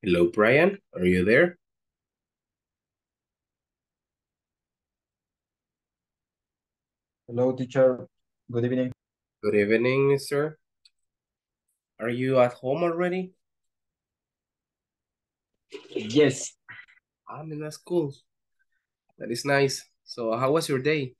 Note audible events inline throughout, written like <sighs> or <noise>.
Hello, Brian. Are you there? Hello, teacher. Good evening. Good evening, sir. Are you at home already? Yes. I'm in the school. That is nice. So how was your day?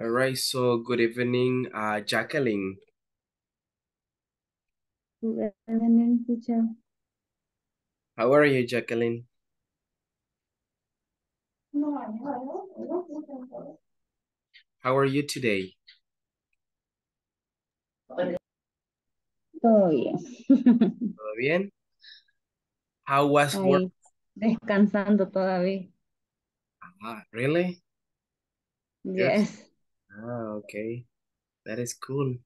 All right, so good evening, uh, Jacqueline. Good evening, teacher. How are you, Jacqueline? How are you today? Todo bien. <laughs> ¿Todo bien? How was work? Descansando todavía. Ah, really? Yes. Yes. Ah, okay. That is cool.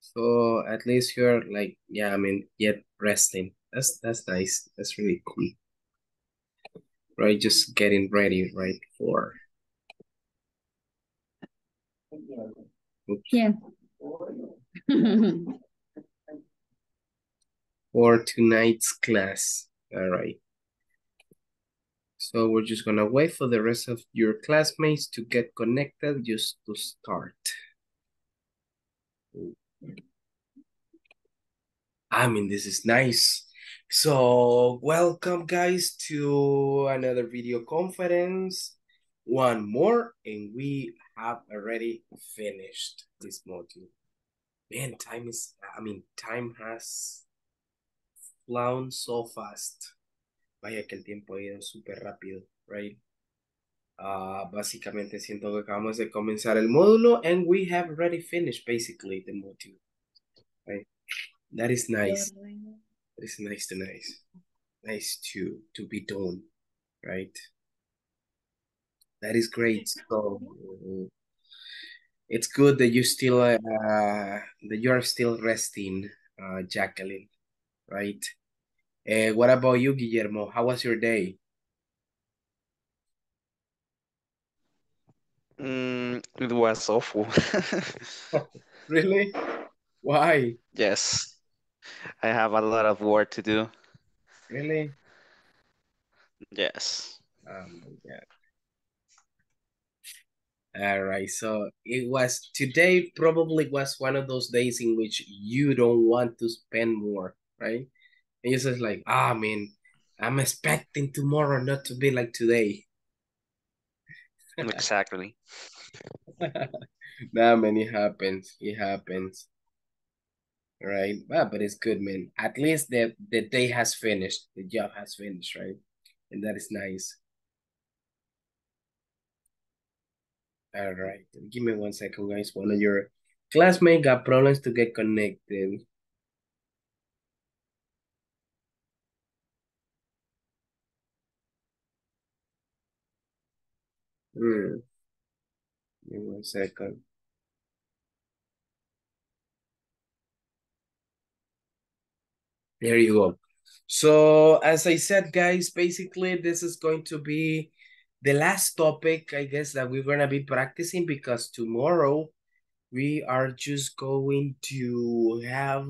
So at least you're like, yeah, I mean, yet resting. That's that's nice. That's really cool. Right, just getting ready, right, for oops, Yeah. <laughs> for tonight's class. All right. So we're just gonna wait for the rest of your classmates to get connected just to start. I mean, this is nice. So welcome guys to another video conference. One more and we have already finished this module. Man, time is, I mean, time has flown so fast. Vaya que el tiempo ha ido súper rápido, right? Uh, básicamente siento que acabamos de comenzar el módulo and we have already finished basically the module, right? That is nice. That is nice to nice. Nice to to be done, right? That is great. So it's good that you still uh that you are still resting, uh Jacqueline, right? Uh, what about you, Guillermo? How was your day? Mm, it was awful. <laughs> <laughs> Really? Why? yes, I have a lot of work to do. Really? Yes. Oh my God. All right, so it was today probably was one of those days in which you don't want to spend more, right? And you're just like, ah, man, I'm expecting tomorrow not to be like today. Exactly. <laughs> Nah, man, it happens. It happens. Right? Ah, but it's good, man. At least the, the day has finished. The job has finished, right? And that is nice. All right. Give me one second, guys. One of your classmates got problems to get connected. Hmm. Give me second. There you go. So as I said, guys, basically this is going to be the last topic, I guess, that we're gonna be practicing because tomorrow we are just going to have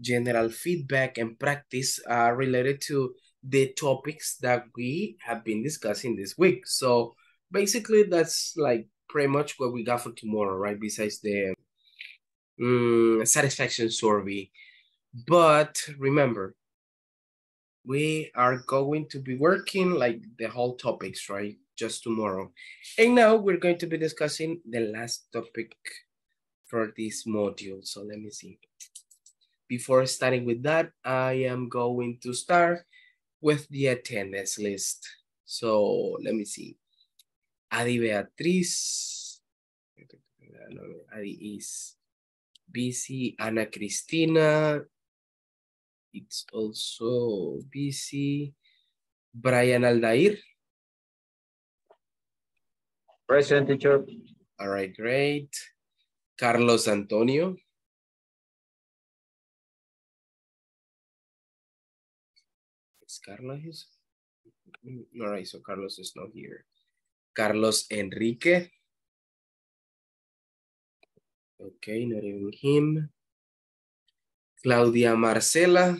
general feedback and practice uh, related to the topics that we have been discussing this week. So basically that's like pretty much what we got for tomorrow, right? Besides the um, satisfaction survey. But remember, we are going to be working like the whole topics, right? Just tomorrow. And now we're going to be discussing the last topic for this module. So let me see. Before starting with that, I am going to start with the attendance list. So let me see. Adi Beatriz. Adi is busy. Ana Cristina. It's also busy. Brian Aldair. Present, teacher. All right, great. Carlos Antonio. Is Carlos? Mm, All right, so Carlos is not here. Carlos Enrique. Okay, not even him. Claudia Marcela.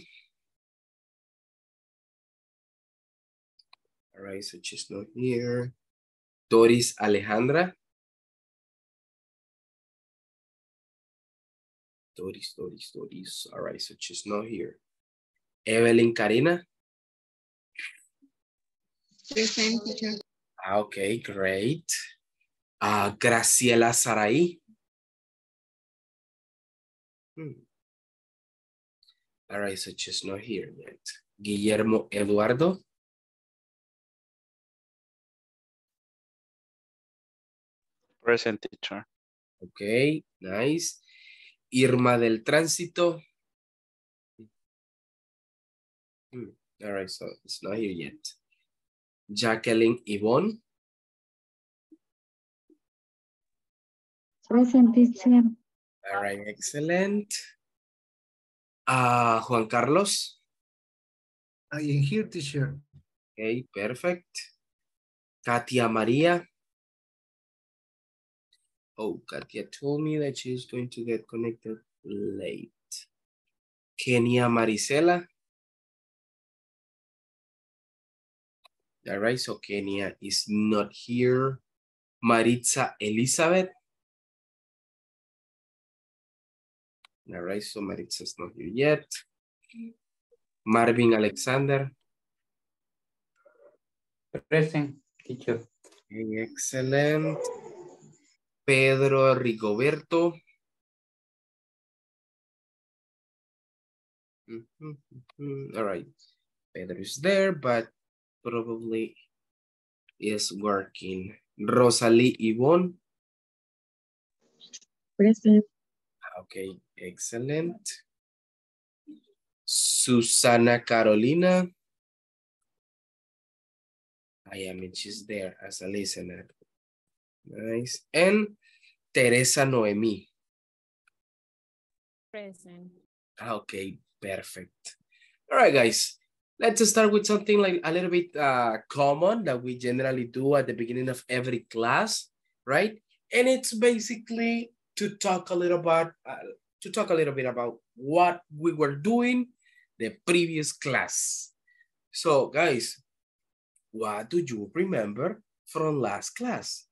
All right, so she's not here. Doris Alejandra. Doris, Doris, Doris. All right, so she's not here. Evelyn Karina. Present teacher. Ah, Okay, great. Uh, Graciela Sarai. Hmm. All right, so she's not here yet. Guillermo Eduardo. Present teacher. Okay, nice. Irma del Tránsito. Hmm, All right, so it's not here yet. Jacqueline Yvonne. Present teacher. All right, excellent. Uh, Juan Carlos. I am here, teacher. Okay, perfect. Katia Maria. Oh, Katia told me that she's going to get connected late. Kenia Marisela. All right, so Kenya is not here. Maritza Elizabeth. All right, so Maritza's not here yet. Marvin Alexander. Present, teacher. Excellent. Pedro Rigoberto. Mhm, mhm. All right. Pedro is there, but probably is working. Rosalie Yvonne. Present. Okay, excellent. Susana Carolina. I am, she's there as a listener. Nice. And Teresa Noemi. Present. Okay, perfect. All right, guys. Let's start with something like a little bit uh, common that we generally do at the beginning of every class, right? And it's basically to talk a little about uh, to talk a little bit about what we were doing the previous class. So, guys, what do you remember from last class?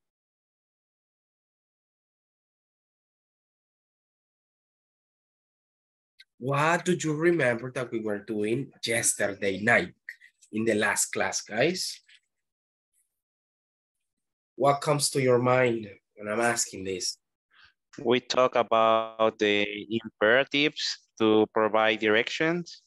What do you remember that we were doing yesterday night in the last class, guys? What comes to your mind when I'm asking this? We talk about the imperatives to provide directions.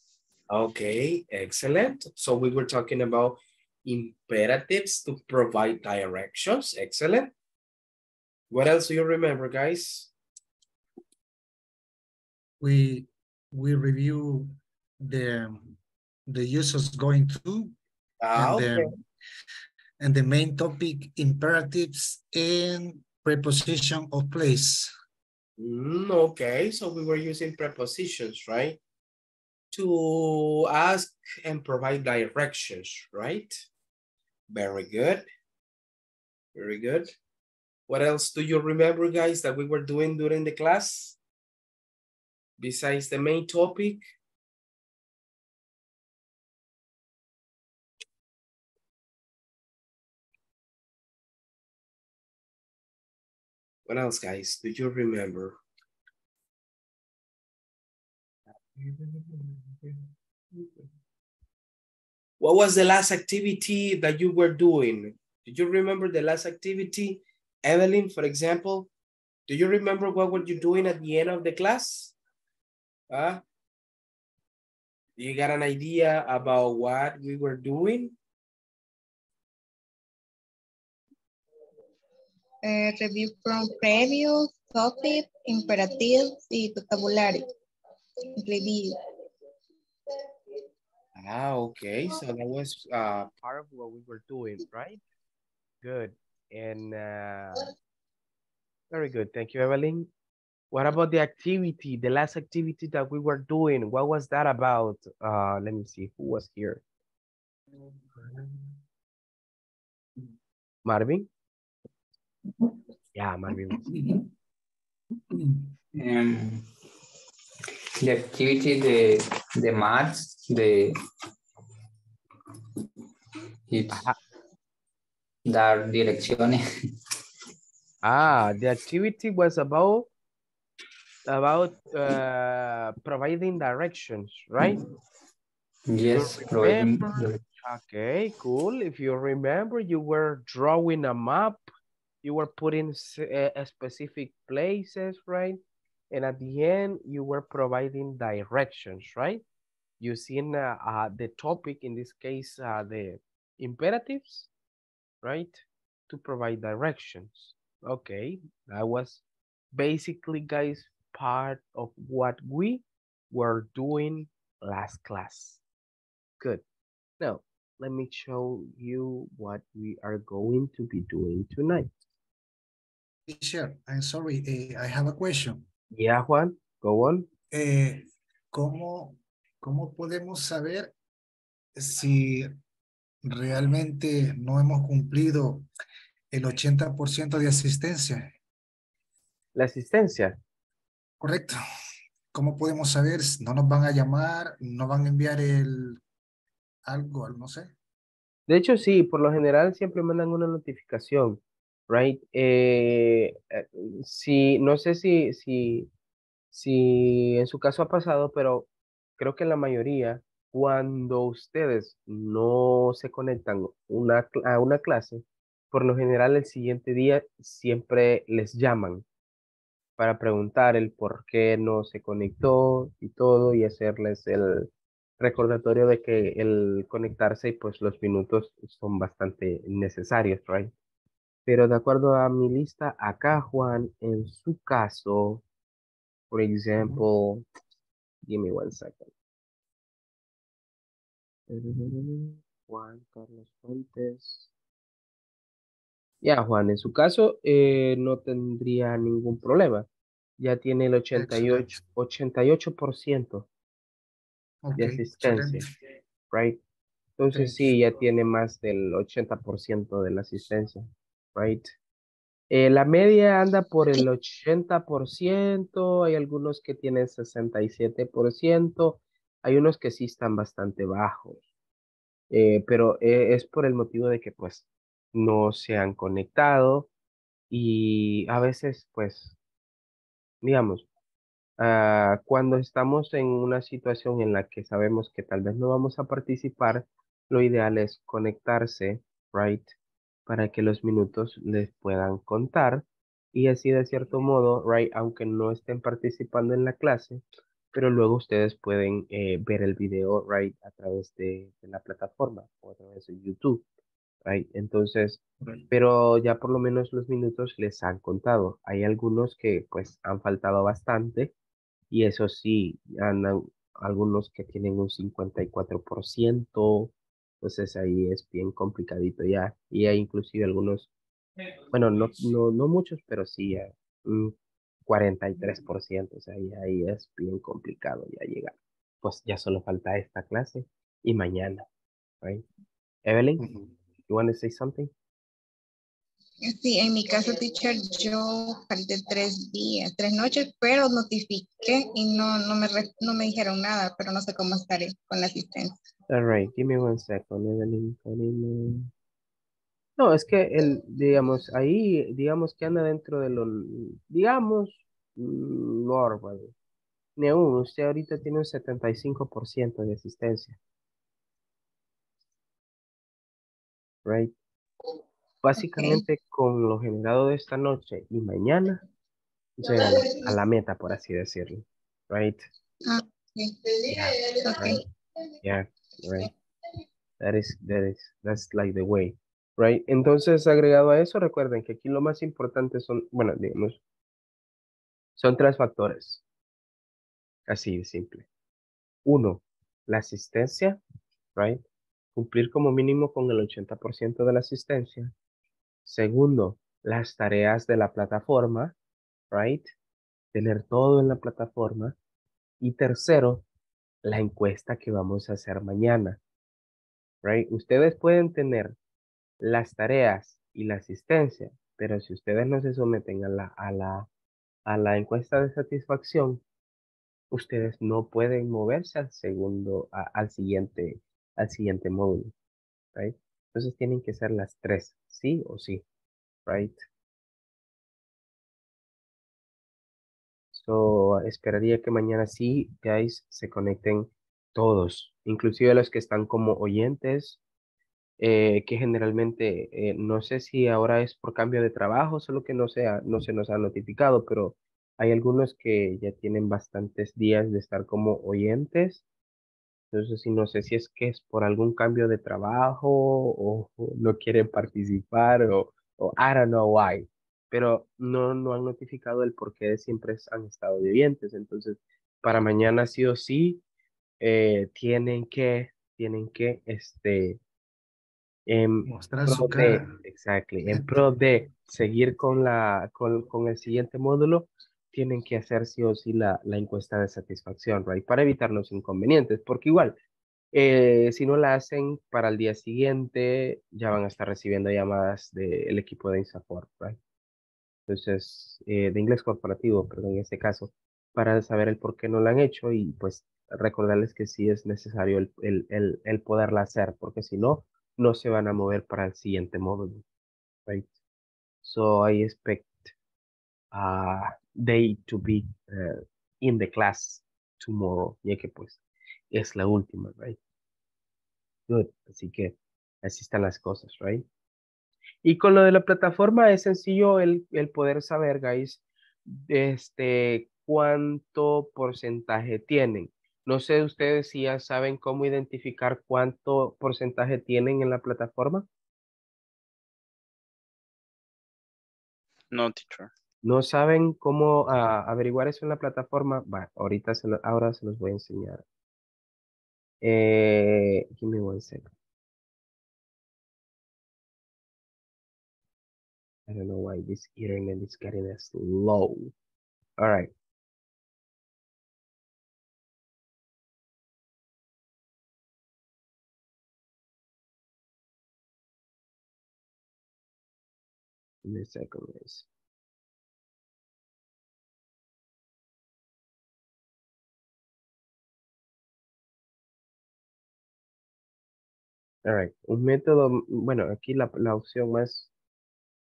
Okay, excellent. So we were talking about imperatives to provide directions. Excellent. What else do you remember, guys? We we review the the users going to Ah, and okay. the and the main topic imperatives and preposition of place. Mm, okay, so we were using prepositions, right? To ask and provide directions, right? Very good. Very good. What else do you remember, guys, that we were doing during the class? Besides the main topic? What else, guys? Do you remember? What was the last activity that you were doing? Did you remember the last activity? Evelyn, for example, Do you remember what were you doing at the end of the class? Huh? You got an idea about what we were doing? Eh, review from previous topic, imperatives y vocabulary. Review. Ah, okay. So that was uh, part of what we were doing, right? Good. And uh, very good. Thank you, Evelyn. What about the activity, the last activity that we were doing? What was that about? Uh, let me see who was here. Marvin? Yeah, Marvin. Um, the activity, the, the maths, the it's dar direcciones. Ah, the activity was about about uh, providing directions, right? Yes, remember? Okay, cool. If you remember, you were drawing a map. You were putting uh, uh, specific places, right? And at the end, you were providing directions, right? Using uh, uh, the topic, in this case, uh, the imperatives, right? To provide directions. Okay, that was basically, guys, part of what we were doing last class. Good. Now, let me show you what we are going to be doing tonight. Teacher, I'm sorry, eh, I have a question. Yeah, Juan, go on. Eh, ¿cómo, ¿Cómo podemos saber si realmente no hemos cumplido el 80% de asistencia? La asistencia. Correcto. ¿Cómo podemos saber? ¿No nos van a llamar? ¿No van a enviar el algo? No sé. De hecho, sí, por lo general siempre mandan una notificación, right? Eh, eh, si, no sé si, si, si en su caso ha pasado, pero creo que la mayoría, cuando ustedes no se conectan una, a una clase, por lo general el siguiente día siempre les llaman para preguntar el por qué no se conectó y todo y hacerles el recordatorio de que el conectarse y pues los minutos son bastante necesarios, right? Pero de acuerdo a mi lista acá, Juan, en su caso, por ejemplo, give me one second. Juan Carlos Fuentes. Ya, Juan, en su caso eh, no tendría ningún problema. Ya tiene el 88, 88% Ok, de asistencia, excelente. right? Entonces sí, ya tiene más del 80% de la asistencia, right? Eh, la media anda por el 80%, hay algunos que tienen 67%, hay unos que sí están bastante bajos, Eh, pero eh, es por el motivo de que pues no se han conectado y a veces pues, digamos, Ah, cuando estamos en una situación en la que sabemos que tal vez no vamos a participar, lo ideal es conectarse, right? Para que los minutos les puedan contar y así de cierto modo, right? Aunque no estén participando en la clase, pero luego ustedes pueden eh, ver el video, right? A través de, de la plataforma o a través de YouTube, right? Entonces, pero ya por lo menos los minutos les han contado. Hay algunos que pues han faltado bastante y eso sí, andan algunos que tienen un 54%, entonces ahí es bien complicadito ya. Y hay inclusive algunos, bueno, no, no, no muchos, pero sí eh, un 43%, o sea, ahí, ahí es bien complicado ya llegar. Pues ya solo falta esta clase y mañana, right? Evelyn, you want to say something? Sí, en mi caso, teacher, yo falté tres días, tres noches, pero notifiqué y no, no, me, no me dijeron nada, pero no sé cómo estaré con la asistencia. All right, give me one second, Evelyn, Karina. No, es que el, digamos, ahí, digamos que anda dentro de lo, digamos, normal. Neun, usted ahorita tiene un 75% de asistencia. Right. Básicamente con lo generado de esta noche y mañana, llegan a la meta, por así decirlo. Right? Ah, sí. Yeah, right. Yeah, right. That is, that is, that's like the way. Right? Entonces, agregado a eso, recuerden que aquí lo más importante son, bueno, digamos, son tres factores. Así de simple. Uno, la asistencia, right? Cumplir como mínimo con el 80% de la asistencia. Segundo, las tareas de la plataforma, right? Tener todo en la plataforma. Y tercero, la encuesta que vamos a hacer mañana, right? Ustedes pueden tener las tareas y la asistencia, pero si ustedes no se someten a la, a la, a la encuesta de satisfacción, ustedes no pueden moverse al segundo, a- al siguiente, al siguiente módulo, right? Entonces tienen que ser las tres, sí o sí, right? So, esperaría que mañana sí, guys, se conecten todos, inclusive los que están como oyentes, eh, que generalmente, eh, no sé si ahora es por cambio de trabajo, solo que no sea, no se nos ha notificado, pero hay algunos que ya tienen bastantes días de estar como oyentes. Entonces, sí, no sé si es que es por algún cambio de trabajo o, o no quieren participar o, o I don't know why. Pero no, no han notificado el por qué siempre han estado de oyentes. Entonces, para mañana sí o sí, eh, tienen que, tienen que, este, en Mostrar su pro de, cara. exactly, en <laughs> pro de seguir con la, con, con el siguiente módulo, tienen que hacer sí o sí la, la encuesta de satisfacción, right? Para evitar los inconvenientes, porque igual, eh, si no la hacen para el día siguiente, ya van a estar recibiendo llamadas del equipo de INSAPORT, right? Entonces, eh, de inglés corporativo, perdón, en este caso, para saber el por qué no la han hecho y pues recordarles que sí es necesario el, el, el, el poderla hacer, porque si no, no se van a mover para el siguiente módulo, right? So I expect uh, they to be uh, in the class tomorrow, ya que pues es la última, right? Good, así que así están las cosas, right? Y con lo de la plataforma es sencillo el, el poder saber, guys, este, cuánto porcentaje tienen. No sé ustedes si ya saben cómo identificar cuánto porcentaje tienen en la plataforma. No, teacher. ¿No saben cómo ah, averiguar eso en la plataforma? Va, ahorita se lo- ahora se los voy a enseñar. Eh, give me one second. I don't know why this internet is getting slow. All right. Give me a second, guys. All. Un método, mm, bueno, aquí la, la opción más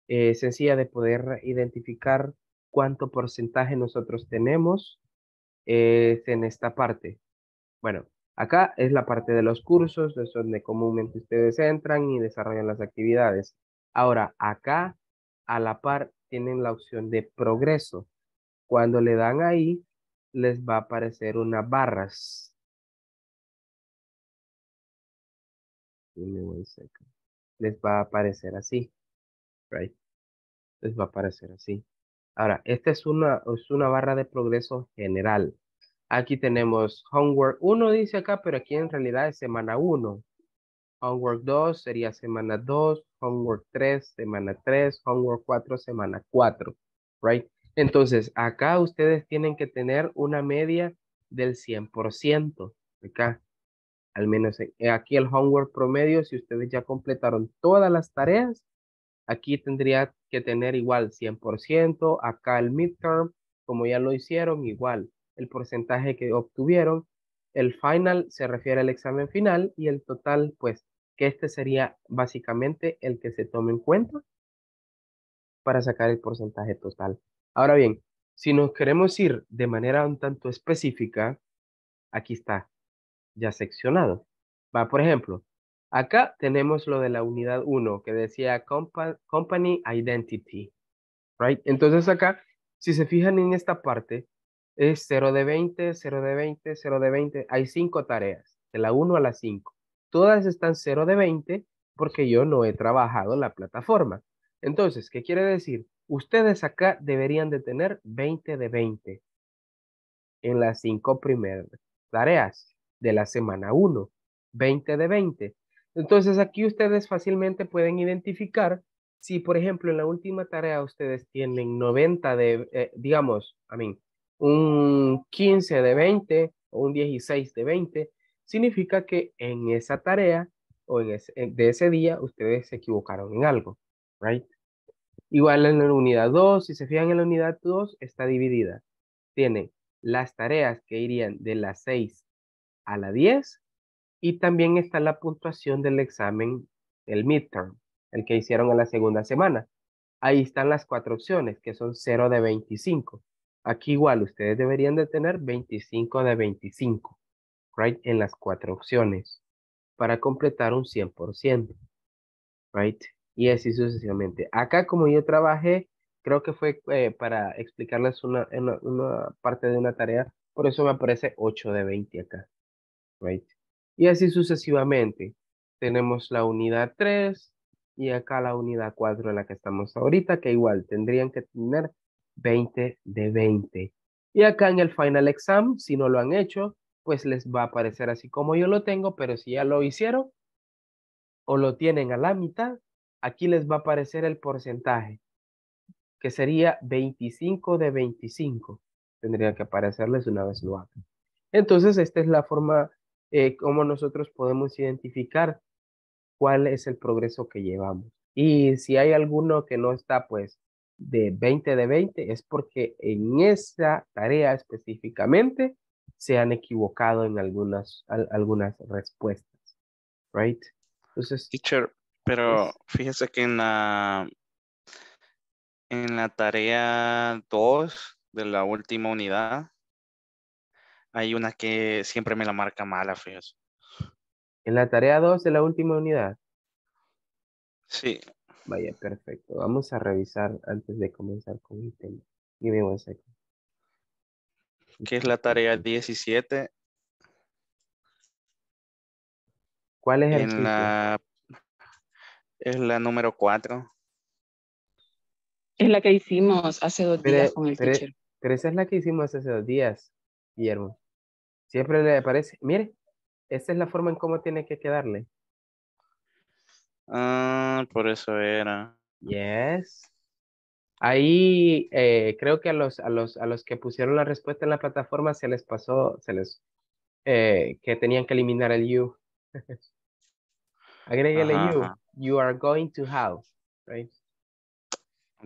eh, sencilla de poder identificar cuánto porcentaje nosotros tenemos es en esta parte. Bueno, acá es la parte de los cursos, es donde comúnmente ustedes entran y desarrollan las actividades. Ahora, acá a la par tienen la opción de progreso. Cuando le dan ahí, les va a aparecer unas barras. Give me one second. Les va a aparecer así, right? Les va a aparecer así. Ahora, esta es una, es una barra de progreso general. Aquí tenemos homework 1, dice acá, pero aquí en realidad es semana 1. Homework 2 sería semana 2, homework 3, semana 3, homework 4, semana 4, right? Entonces, acá ustedes tienen que tener una media del 100%, acá. Al menos eh, aquí el homework promedio, si ustedes ya completaron todas las tareas, aquí tendría que tener igual 100%, acá el midterm, como ya lo hicieron, igual el porcentaje que obtuvieron. El final se refiere al examen final y el total, pues, que este sería básicamente el que se tome en cuenta para sacar el porcentaje total. Ahora bien, si nos queremos ir de manera un tanto específica, aquí está, ya seccionado. Va, por ejemplo, acá tenemos lo de la unidad 1 que decía compa- Company Identity, right? Entonces acá Si se fijan en esta parte, es 0 de 20, 0 de 20, 0 de 20. Hay cinco tareas, de la 1 a la 5. Todas están 0 de 20 porque yo no he trabajado la plataforma. Entonces, ¿qué quiere decir? Ustedes acá deberían de tener 20 de 20 en las cinco primeras tareas de la semana 1. 20 de 20. Entonces aquí ustedes fácilmente pueden identificar si, por ejemplo, en la última tarea ustedes tienen 90 de, eh, digamos, a mí, un 15 de 20 o un 16 de 20, significa que en esa tarea o en ese, de ese día ustedes se equivocaron en algo, right? Igual en la unidad 2, si se fijan en la unidad 2, está dividida. Tiene las tareas que irían de las 6 a la 10 y también está la puntuación del examen, el midterm, el que hicieron en la segunda semana. Ahí están las cuatro opciones, que son 0 de 25. Aquí igual, ustedes deberían de tener 25 de 25, right? En las cuatro opciones, para completar un 100%, right? Y así sucesivamente. Acá, como yo trabajé, creo que fue eh, para explicarles una, una, parte de una tarea, por eso me aparece 8 de 20 acá, right? Y así sucesivamente. Tenemos la unidad 3, y acá la unidad 4 en la que estamos ahorita, que igual tendrían que tener 20 de 20. Y acá en el final exam, si no lo han hecho, pues les va a aparecer así como yo lo tengo, pero si ya lo hicieron o lo tienen a la mitad, aquí les va a aparecer el porcentaje, que sería 25 de 25. Tendría que aparecerles una vez lo hagan. Entonces, esta es la forma eh, como nosotros podemos identificar cuál es el progreso que llevamos. Y si hay alguno que no está, pues, de 20 de 20, es porque en esa tarea específicamente se han equivocado en algunas, algunas respuestas. Right? Entonces. Teacher, pero fíjese que en la, en la tarea 2 de la última unidad, hay una que siempre me la marca mala, fíjese. En la tarea 2 de la última unidad. Sí. Vaya, perfecto. Vamos a revisar antes de comenzar con el tema. Give me second. ¿Qué es la tarea 17? ¿Cuál es el En la, es la número 4. Es la que hicimos hace dos días con el teacher. Pero esa es la que hicimos hace dos días, Guillermo. Siempre le aparece. Mire, esa es la forma en cómo tiene que quedarle. Ah, por eso era. Yes. Ahí eh, creo que a los, a, los, a los que pusieron la respuesta en la plataforma se les pasó, se les, eh, que tenían que eliminar el you. <laughs> Agréguele you. You are going to have, right?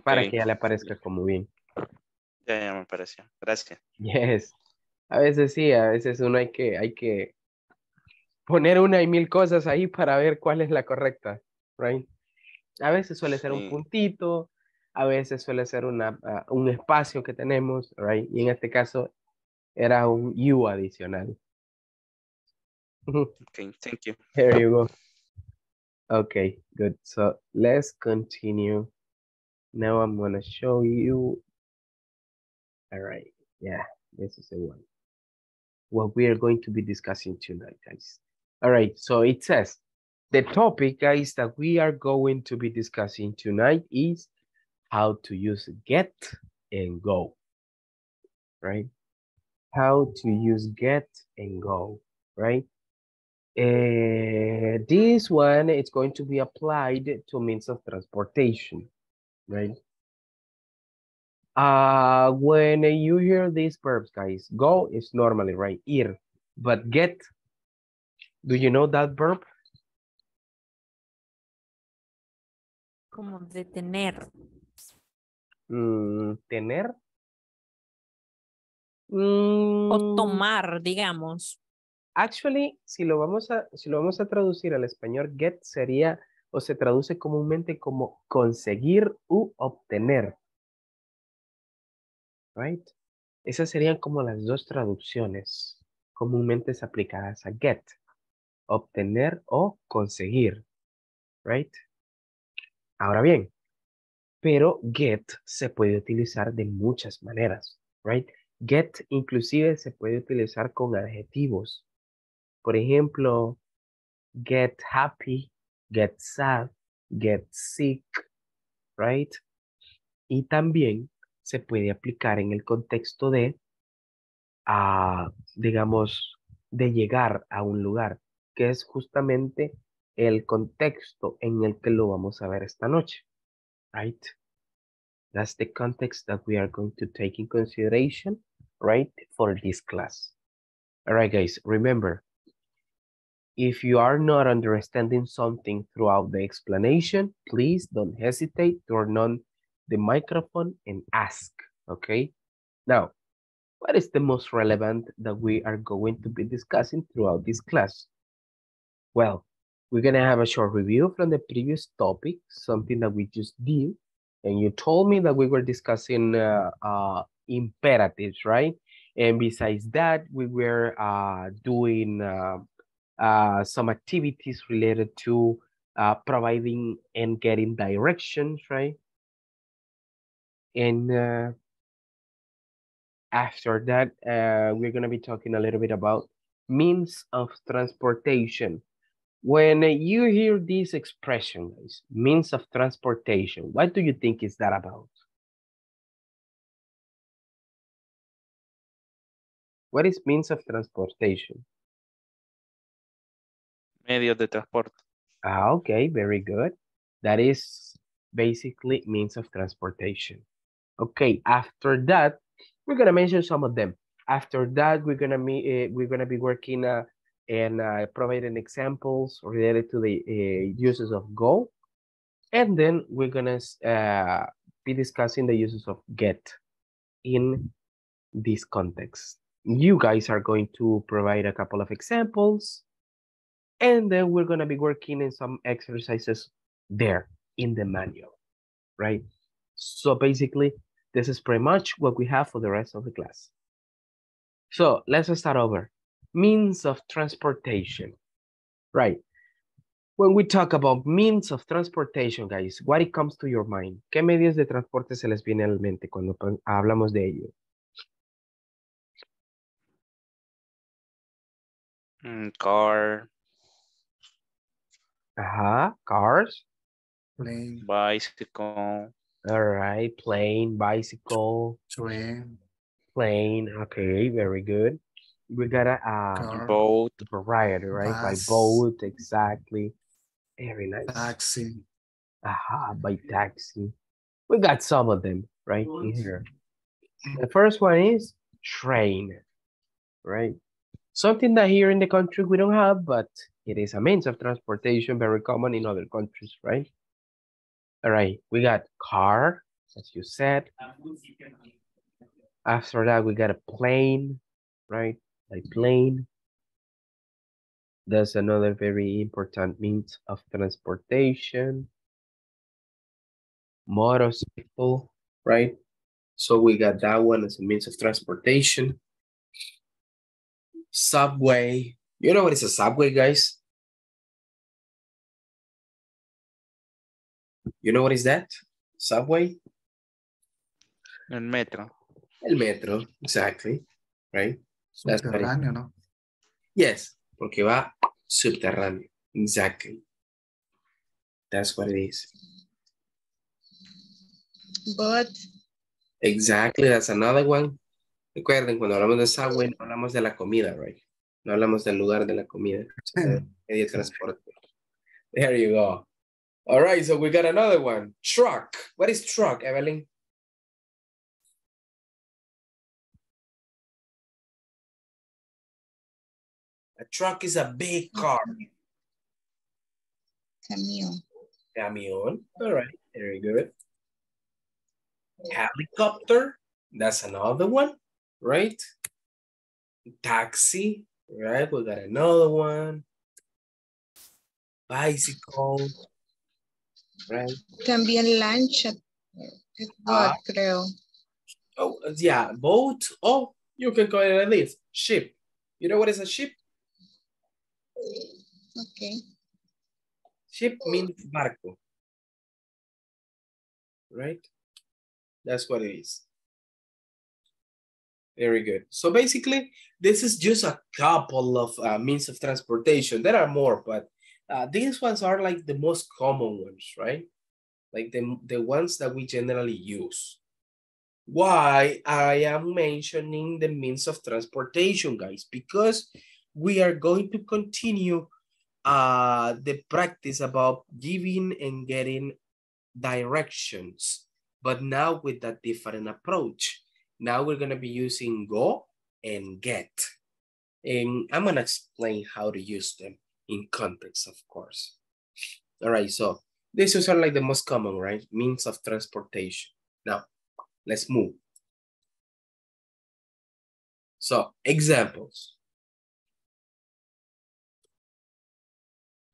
Para que ya le aparezca como bien. Ya, ya me apareció. Gracias. <laughs> Yes. A veces sí, a veces uno hay que, hay que poner una y mil cosas ahí para ver cuál es la correcta, right? A veces suele ser un puntito, a veces suele ser una, ah, un espacio que tenemos, right? Y en este caso era un you adicional. Okay, thank you. Here you go. Okay, good. So let's continue. Now I'm going to show you. All right. Yeah, this is the one. What we are going to be discussing tonight, guys. All right, so it says, the topic, guys, that we are going to be discussing tonight is how to use get and go, right? How to use get and go, right? Uh, this one is going to be applied to means of transportation, right? Uh, when you hear these verbs, guys, go is normally, right, ir, but get do you know that verb? Como detener. Mm, ¿Tener? O mm. tomar, digamos. Actually, si lo, vamos a, si lo vamos a traducir al español, get sería o se traduce comúnmente como conseguir u obtener. Right? Esas serían como las dos traducciones comúnmente aplicadas a get obtener o conseguir. Right? Ahora bien, Pero get se puede utilizar de muchas maneras, right? Get inclusive se puede utilizar con adjetivos. Por ejemplo, get happy, get sad, get sick, right? Y también se puede aplicar en el contexto de, ah, digamos, de llegar a un lugar, que es justamente el contexto en el que lo vamos a ver esta noche, right? That's the context that we are going to take in consideration, right, for this class. All right, guys, remember, if you are not understanding something throughout the explanation, please don't hesitate, turn on the microphone and ask, okay? Now, what is the most relevant that we are going to be discussing throughout this class? Well, we're gonna have a short review from the previous topic, something that we just did, and you told me that we were discussing uh, uh, imperatives, right? And besides that, we were uh, doing uh, uh, some activities related to uh, providing and getting directions, right? And uh, after that, uh, we're going to be talking a little bit about means of transportation. When you hear this expression, guys, means of transportation, what do you think is that about? What is means of transportation? Medios de transporte. Ah, okay, very good. That is basically means of transportation. Okay, after that, we're gonna mention some of them. After that, we're gonna meet, uh, we're gonna be working uh, and uh, providing examples related to the uh, uses of go, and then we're gonna uh, be discussing the uses of get in this context. You guys are going to provide a couple of examples, and then we're gonna be working in some exercises there in the manual, right? So basically, this is pretty much what we have for the rest of the class. So let's start over. Means of transportation, right? When we talk about means of transportation, guys, what it comes to your mind? ¿Qué medios de transporte se les viene a la mente cuando hablamos de ello? Mm, car. Ajá, cars. Plane. Bicycle. All right, plane, bicycle. Train. Plane, okay, very good. We got a uh, boat. variety, right? Bus. By boat, exactly. Very nice. Taxi. Aha, by taxi. We got some of them right in here. The first one is train, right? Something that here in the country we don't have, but it is a means of transportation very common in other countries, right? All right, we got car, as you said. After that, we got a plane, right? Like plane. That's another very important means of transportation. Motorcycle, right? So we got that one as a means of transportation. Subway. You know what is a subway, guys? You know what is that? Subway? El metro. El metro, exactly. Right? Subterráneo, ¿no? Yes, porque va subterráneo. Exactly. That's what it is. But. Exactly, that's another one. Recuerden, cuando hablamos de subway, no hablamos de la comida, right? No hablamos del lugar de la comida. Medio de transporte. There you go. All right, so we got another one. Truck. What is truck, Evelyn? A truck is a big car. Camión. Camión. All right, very good. Helicopter. That's another one, right? Taxi, right? We got another one. Bicycle. Right. También lancha. Ah. creo. Oh, yeah, boat. Oh, you can call it like this. Ship. You know what is a ship? Okay. Ship means barco. right? That's what it is. Very good. So basically, this is just a couple of uh, means of transportation. There are more, but uh, these ones are like the most common ones, right? Like the, the ones that we generally use. Why I am mentioning the means of transportation, guys, because we are going to continue uh, the practice about giving and getting directions, but now with a different approach. Now we're gonna be using go and get. And I'm gonna explain how to use them in context, of course. All right, so these are like the most common, right? Means of transportation. Now, let's move. So, examples.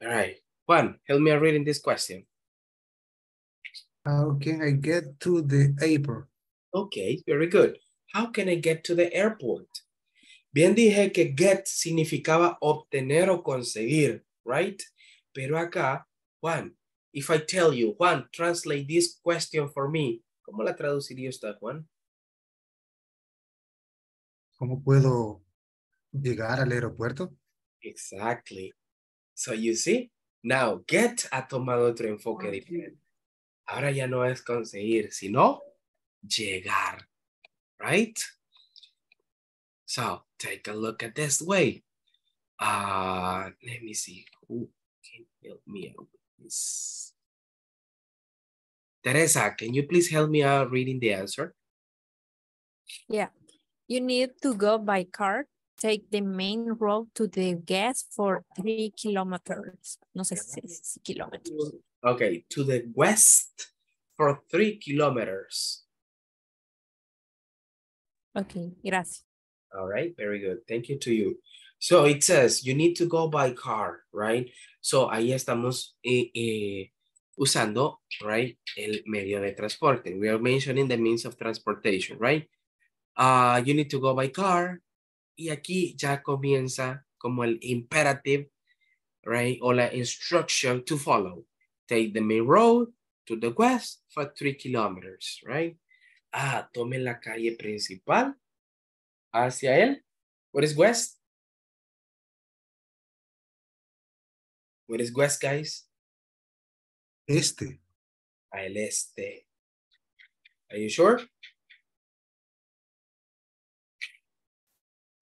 All right, Juan, help me reading this question. How can I get to the airport? Okay, very good. How can I get to the airport? Bien dije que get significaba obtener o conseguir, right? Pero acá, Juan, if I tell you, Juan, translate this question for me, ¿cómo la traduciría usted, Juan? ¿Cómo puedo llegar al aeropuerto? Exactly. So you see, now get ha tomado otro enfoque diferente. Ahora ya no es conseguir, sino llegar, right? So take a look at this way. Uh, let me see who can help me out with this. Teresa, can you please help me out reading the answer? Yeah, you need to go by car. Take the main road to the gas for three kilometers. No sé si es kilómetros. Okay, to the west for three kilometers. Okay, gracias. All right, very good. Thank you to you. So it says you need to go by car, right? So ahí estamos eh, eh, usando, right, el medio de transporte. We are mentioning the means of transportation, right? Uh, you need to go by car. Y aquí ya comienza como el imperative, right? O la instruction to follow. Take the main road to the west for three kilometers, right? Ah, tome la calle principal hacia él. What is west? What is west, guys? Este. Al este. Are you sure?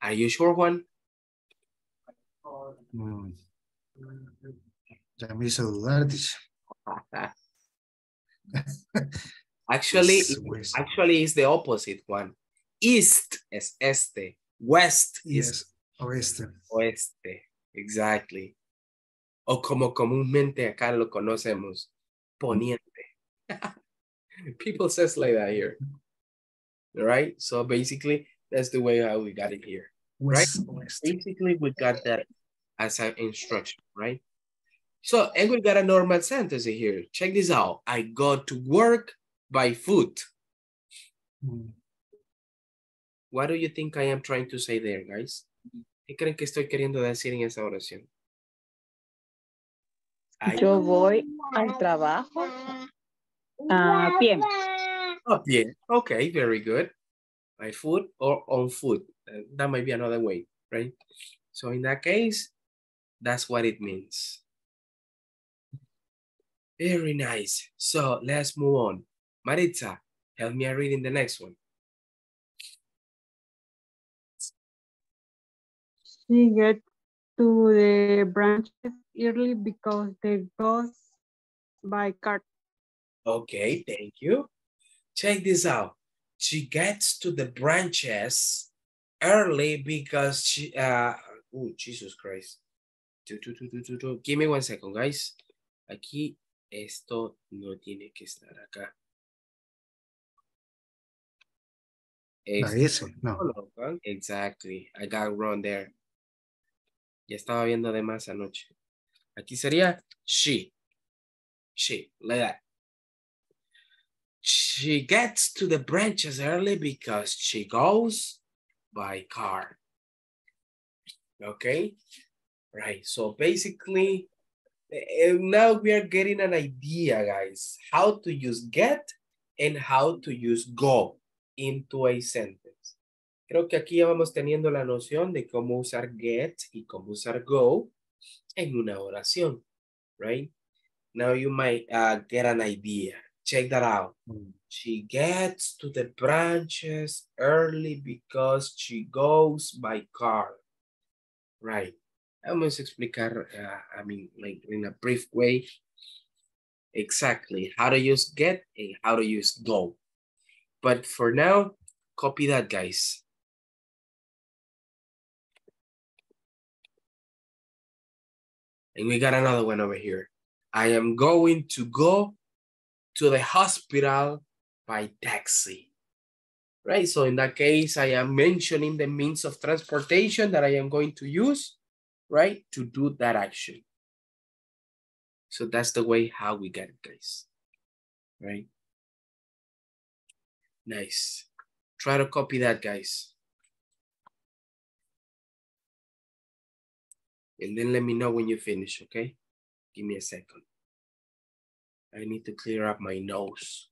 Are you sure, Juan? Mm. Ya me hizo dudar, teacher. <laughs> Actually, actually it's the opposite one. East es este. West is oeste. oeste. Exactly. O como comúnmente acá lo conocemos, poniente. <laughs> People says like that here. Right? So basically, that's the way how we got it here. West, oeste. Basically, we got that as an instruction, right? So, and we got a normal sentence here. Check this out. I go to work by foot. Mm. What do you think I am trying to say there, guys? ¿Qué creen que estoy queriendo decir en esa oración? I Yo voy al trabajo a pie. a pie. Okay, very good. By foot or on foot. Uh, that might be another way, right? So in that case, that's what it means. Very nice. So let's move on. Maritza, help me out reading the next one. She get to the branches early because they go by car. Okay, thank you. Check this out. She gets to the branches early because she, uh, oh, Jesus Christ. Tu, tu, tu. Give me one second, guys. Aquí, esto no tiene que estar acá. La Esto no. no, ¿no? Exactly. I got wrong there. Estaba viendo de más anoche. Aquí sería she. She, like that. She gets to the branches early because she goes by car. Okay? Right. So basically, eh, now we are getting an idea, guys, how to use get and how to use go into a sentence. Creo que aquí ya vamos teniendo la noción de cómo usar get y cómo usar go en una oración, right? Now you might uh, get an idea. Check that out. She gets to the branches early because she goes by car. Right. Vamos a explicar, uh, I mean, like in a brief way, exactly how to use get and how to use go. But for now, copy that, guys. And we got another one over here. I am going to go to the hospital by taxi. Right, so in that case, I am mentioning the means of transportation that I am going to use, right, to do that action. So that's the way how we get it, guys. Right? Nice. Try to copy that, guys. And then let me know when you finish, okay? Give me a second. I need to clear up my nose.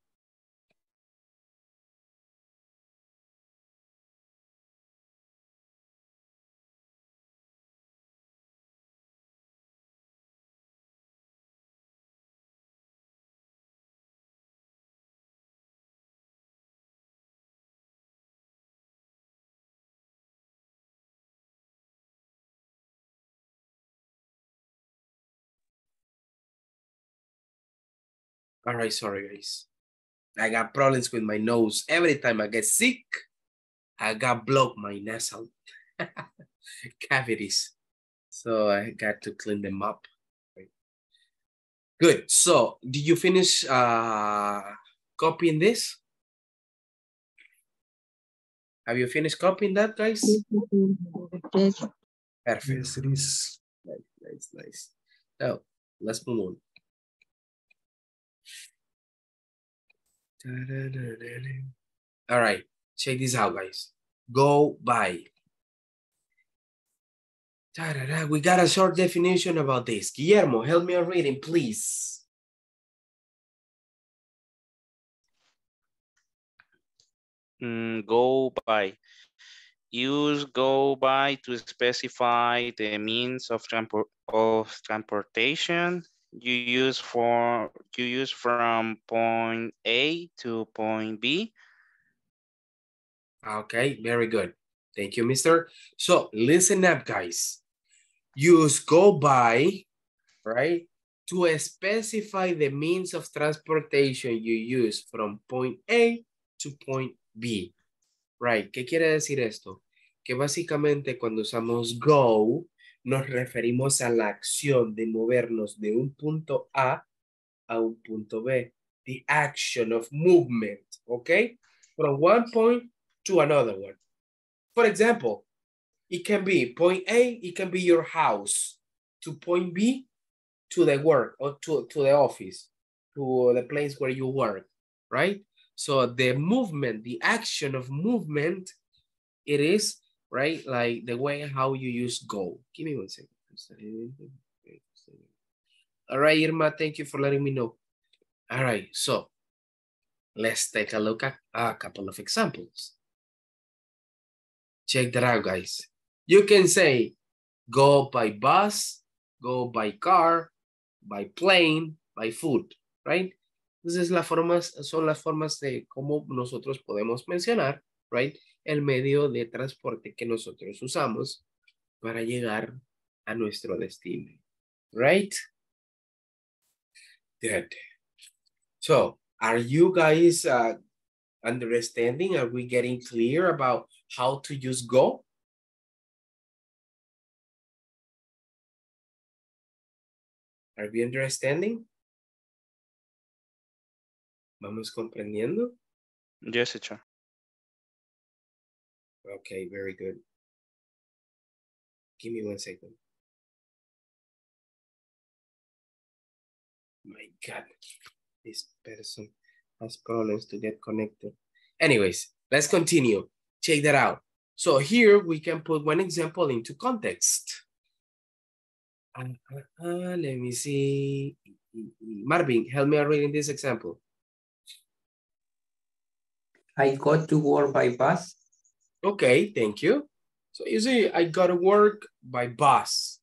All right, sorry guys. I got problems with my nose. Every time I get sick, I got blocked my nasal <laughs> cavities. So I got to clean them up. Good. So did you finish uh, copying this? Have you finished copying that, guys? Yes. Perfect. Yes, it is. Nice, nice, nice. Now, let's move on. All right, check this out, guys. Go by. We got a short definition about this. Guillermo, help me on reading, please. Mm, go by. Use go by to specify the means of transport of transportation you use for you use from point A to point B. Okay, very good. Thank you, mister. So listen up, guys. Use go by, right? To specify the means of transportation you use from point A to point B. Right, ¿qué quiere decir esto? Que básicamente cuando usamos go, nos referimos a la acción de movernos de un punto A a un punto B. The action of movement, okay? From one point to another one. For example, it can be point A, it can be your house, to point B, to the work or to, to the office, to the place where you work, right? So the movement, the action of movement, it is, right? Like the way how you use go. Give me one second. All right, Irma, thank you for letting me know. All right, so let's take a look at a couple of examples. Check that out, guys. You can say go by bus, go by car, by plane, by food, right? Entonces las formas son las formas de cómo nosotros podemos mencionar, right? El medio de transporte que nosotros usamos para llegar a nuestro destino, right? Good. So, are you guys uh, understanding? Are we getting clear about how to use go? Are we understanding? ¿Vamos comprendiendo? Yes, teacher. Okay, very good. Give me one second. My God, this person has problems to get connected. Anyways, let's continue. Check that out. So here we can put one example into context. Uh, uh, uh, let me see. Marvin, help me reading this example. I got to work by bus. Okay, thank you. So you see, I got to work by bus.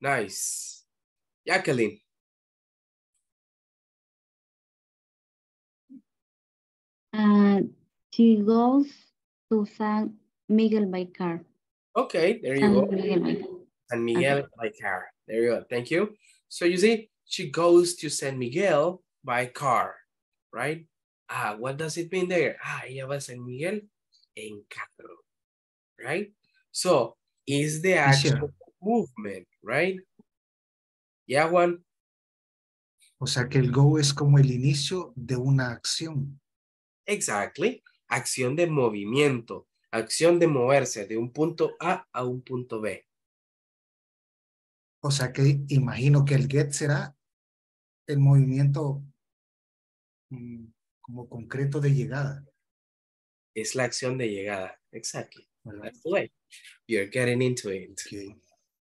Nice. Jacqueline. Uh, she goes to San Miguel by car. Okay, there you San go. Miguel. San Miguel by car. There you go. Thank you. So you see, she goes to San Miguel by car, right? Ah, what does it mean there? Ah, ella va a San Miguel en carro, right? So, is the actual movement, right? Yeah, Juan. O sea que el go es como el inicio de una acción. Exactly. Acción de movimiento. Acción de moverse de un punto A a un punto B. O sea que imagino que el get será el movimiento mm, como concreto de llegada. Es la acción de llegada. Exactly. That's the way. You're getting into it.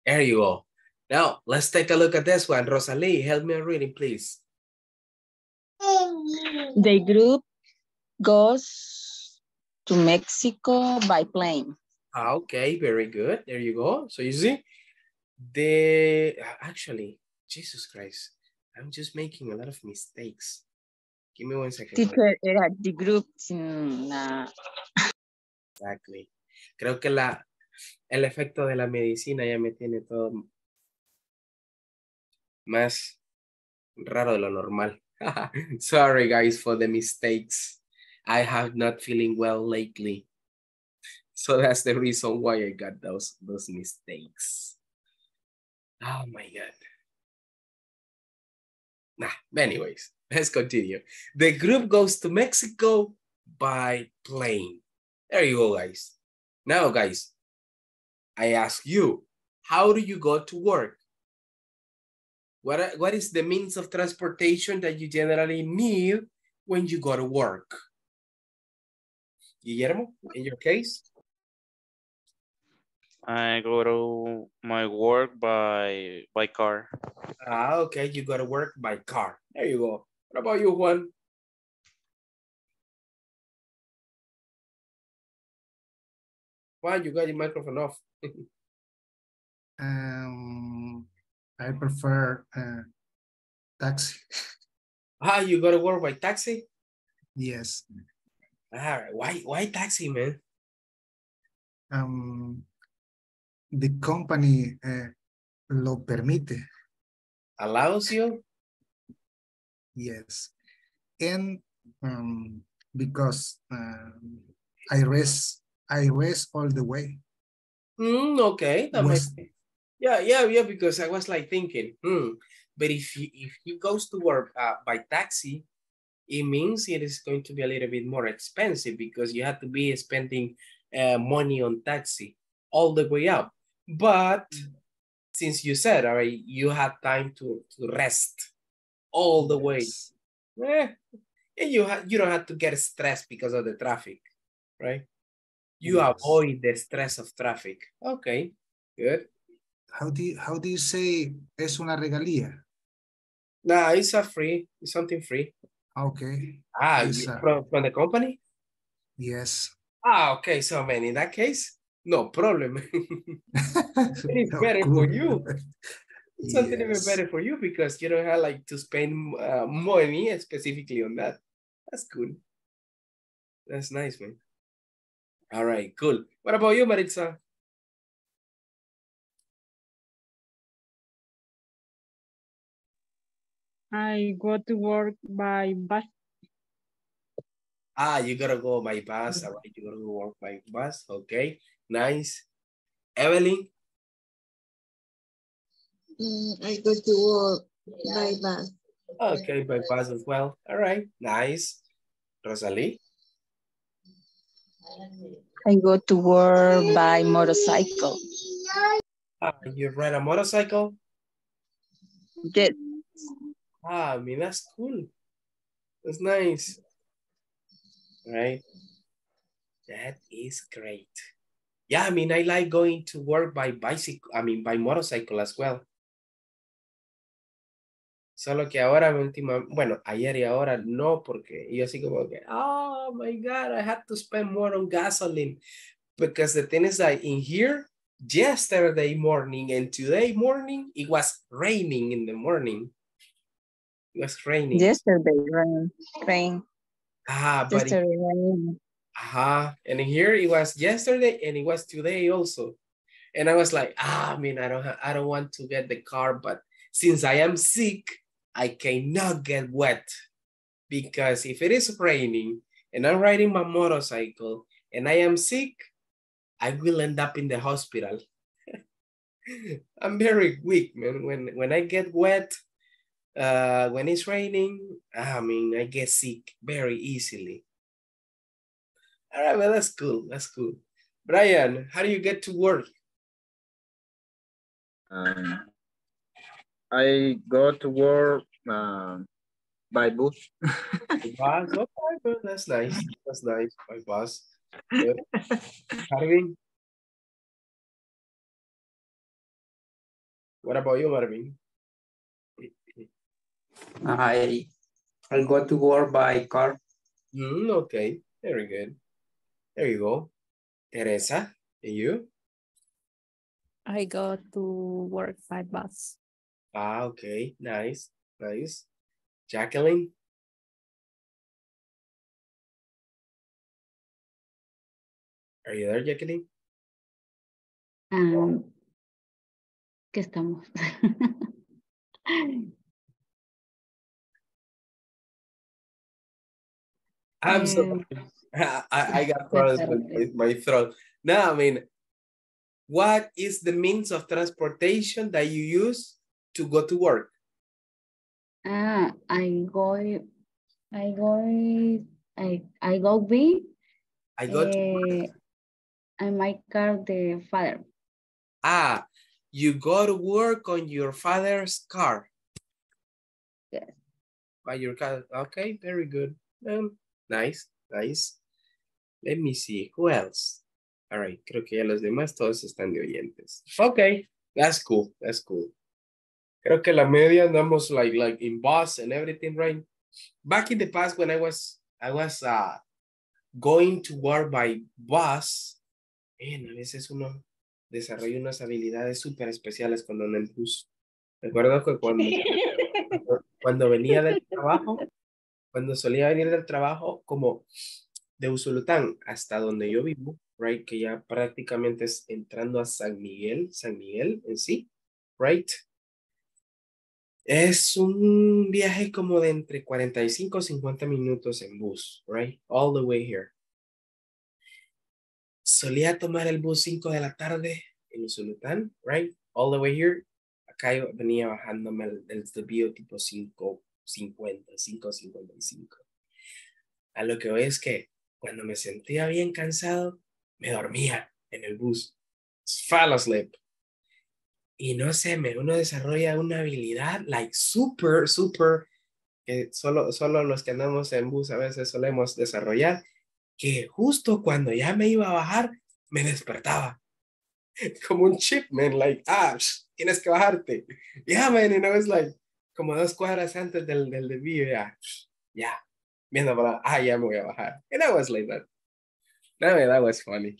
There you go. Now, let's take a look at this one. Rosalie, help me reading, please. The group goes to Mexico by plane. Ah, okay, very good. There you go. So you see, the actually, Jesus Christ, I'm just making a lot of mistakes. Give me one second. Teacher, era the group la... Exactly. Creo que la, el efecto de la medicina ya me tiene todo más raro de lo normal. <laughs> Sorry guys for the mistakes. I have not feeling well lately. So that's the reason why I got those those mistakes. Oh my god. Nah, anyways, let's continue. The group goes to Mexico by plane. There you go, guys. Now, guys, I ask you, how do you go to work? What, what is the means of transportation that you generally need when you go to work? Guillermo, in your case? I go to my work by by car. Ah, okay, you go to work by car. There you go. What about you, Juan? Juan, you got your microphone off. <laughs> Um, I prefer uh, taxi. <laughs> ah, you go to work by taxi? Yes. All right. why, why taxi, man? Um, the company uh, lo permite. Allows you? Yes. And um, because um, I rest, I rest all the way. Mm, okay, that makes sense. Yeah, yeah, yeah, because I was like thinking, hmm, but if he if he goes to work uh, by taxi, it means it is going to be a little bit more expensive because you have to be spending uh, money on taxi all the way up. But since you said, all right, you have time to, to rest all the way. Eh, and you ha- you don't have to get stressed because of the traffic, right? You Yes. avoid the stress of traffic. Okay, good. How do you, how do you say es una regalía? Nah, it's a free, it's something free. Okay. Ah, It's you- a- from, from the company? Yes. Ah, okay, so man, in that case, no problem. <laughs> <laughs> it's better for you. It's something even better for you because you don't have like to spend uh, money specifically on that. That's cool. That's nice, man. All right, cool. What about you, Maritza? I go to work by bus. Ah, you gotta go by bus. All right, you gotta go work by bus. Okay, nice. Evelyn? Mm, I go to work by bus. Okay, by bus as well. All right, nice. Rosalie? I go to work by motorcycle. Ah, you ride a motorcycle? Yes. Ah, I mean, that's cool. That's nice. Right? That is great. Yeah, I mean, I like going to work by bicycle, I mean, by motorcycle as well. Solo que ahora, última, bueno, ayer y ahora no, porque yo así como que, oh my God, I had to spend more on gasoline. Because the thing is that in here, yesterday morning and today morning, it was raining in the morning. It was raining. Yesterday, rain, rain. Ah, but Yesterday, rain. uh and here it was yesterday and it was today also. And I was like, ah, I mean, I don't, I don't want to get the car, but since I am sick, I cannot get wet because if it is raining and I'm riding my motorcycle and I am sick, I will end up in the hospital. <laughs> I'm very weak, man. When when I get wet, uh, when it's raining, I mean, I get sick very easily. All right, well, that's cool. That's cool. Brian, how do you get to work? Um, I go to work um, by bus. bus, okay, well, that's nice. That's nice. By bus. Good. Marvin? What about you, Marvin? I I'll go to work by car. Mm, okay, very good. There you go. Teresa, and you? I go to work by bus. Ah, okay, nice, nice. Jacqueline? Are you there, Jacqueline? Um, ¿Qué estamos? <laughs> I'm Eh, sorry. <laughs> I, I got <laughs> problems with my, my throat. No, I mean, what is the means of transportation that you use to go to work? Ah, I go, I go, I, I go be, I go eh, I my car the father. Ah, you go to work on your father's car. Yes. By your car. Okay, very good. Um, nice, nice. Let me see, who else? All right, creo que ya los demás todos están de oyentes. Okay, that's cool, that's cool. Creo que la media andamos like, like in bus and everything, right? Back in the past when I was, I was uh, going to work by bus, man, a veces uno desarrolla unas habilidades súper especiales cuando en bus. Recuerdo que cuando, <laughs> cuando venía del trabajo, cuando solía venir del trabajo, como de Usulután hasta donde yo vivo, right, que ya prácticamente es entrando a San Miguel, San Miguel en sí, right. Es un viaje como de entre 45 o 50 minutos en bus, right, all the way here. Solía tomar el bus 5 de la tarde en Usulután, right, all the way here. Acá yo venía bajándome el, el desvío tipo 5, 50, 5, 55. A lo que voy es que cuando me sentía bien cansado, me dormía en el bus. Fall asleep. Y no sé, me, uno desarrolla una habilidad, like super, super, que solo, solo los que andamos en bus a veces solemos desarrollar, que justo cuando ya me iba a bajar, me despertaba. <laughs> Como un chip, man, like, ah, tienes que bajarte. Yeah, man, and I was like, como dos cuadras antes del, del desvío, ya, ya, viendo para, ah, ya me voy a bajar. And I was like that. No, that was funny.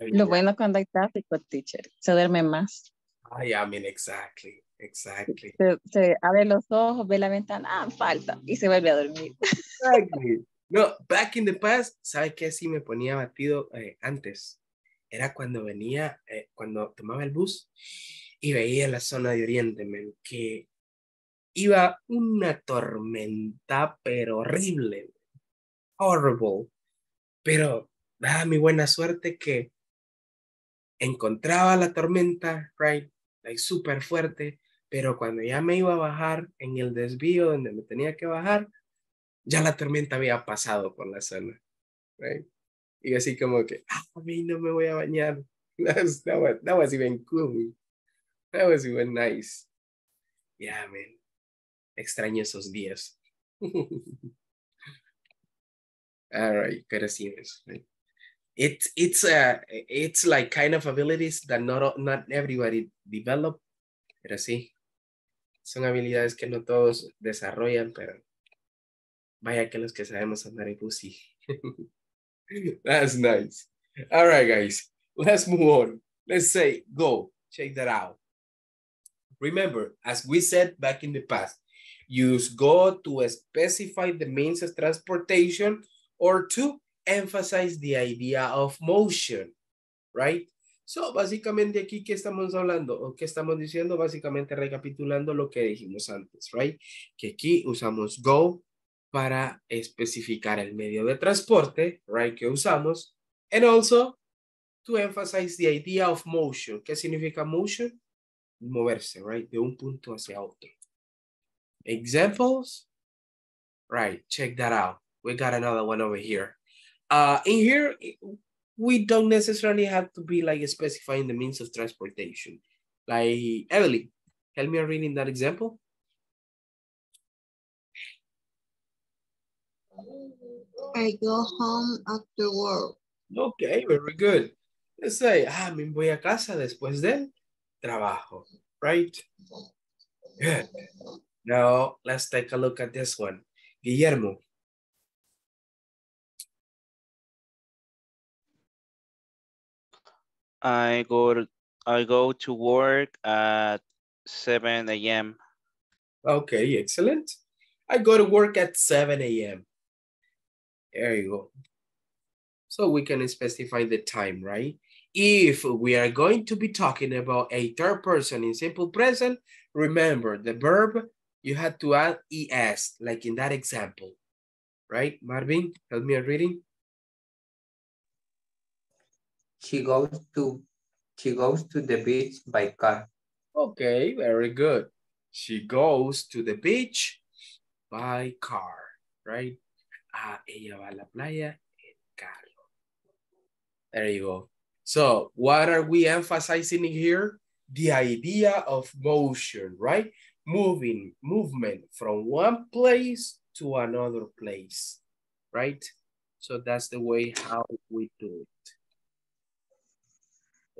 Lo bueno cuando hay tráfico, teacher, se duerme más. Ah, yeah, I mean, exactly, exactly. Se, se abre los ojos, ve la ventana, ah, falta, y se vuelve a dormir. Exactly. No, back in the past, ¿sabe qué? Sí me ponía batido eh, antes. Era cuando venía, eh, cuando tomaba el bus y veía la zona de Oriente, man, que iba una tormenta, pero horrible. Horrible. Pero, ah, mi buena suerte que encontraba la tormenta, right, like súper fuerte, pero cuando ya me iba a bajar en el desvío donde me tenía que bajar, ya la tormenta había pasado por la zona, right? Y así como que, ah, a mí no me voy a bañar. <laughs> That was, that was, that was even cool. That was even nice. Yeah, man. Extraño esos días. <laughs> All right, pero sí, es, right? It's it's uh it's like kind of abilities that not not everybody develop, pero sí, Son habilidades que no todos desarrollan, pero vaya que los que sabemos andar en pussy. <laughs> That's nice. All right, guys, let's move on. Let's say go. Check that out. Remember, as we said back in the past, use go to specify the means of transportation or to emphasize the idea of motion, right? So, básicamente aquí, ¿qué estamos hablando? ¿O qué estamos diciendo? Básicamente recapitulando lo que dijimos antes, right? Que aquí usamos go para especificar el medio de transporte, right, que usamos. And also, to emphasize the idea of motion. ¿Qué significa motion? Moverse, right, de un punto hacia otro. Examples? Right, check that out. We got another one over here. Uh, in here, we don't necessarily have to be like specifying the means of transportation. Like, Evelyn, help me reading that example. I go home after work. Okay, very good. Let's say, ah, me voy a casa después del trabajo, right? Good. Now, let's take a look at this one. Guillermo, I go to, I go to work at 7 a.m. Okay, excellent. I go to work at 7 a.m. There you go. So we can specify the time, right? If we are going to be talking about a third person in simple present, remember the verb, you had to add es, like in that example, right? Marvin, help me reading. She goes to she goes to the beach by car. Okay, very good. She goes to the beach by car, right? Ah, ella va a la playa en carro. There you go. So what are we emphasizing here? The idea of motion, right? Moving, movement from one place to another place, right? So that's the way how we do it.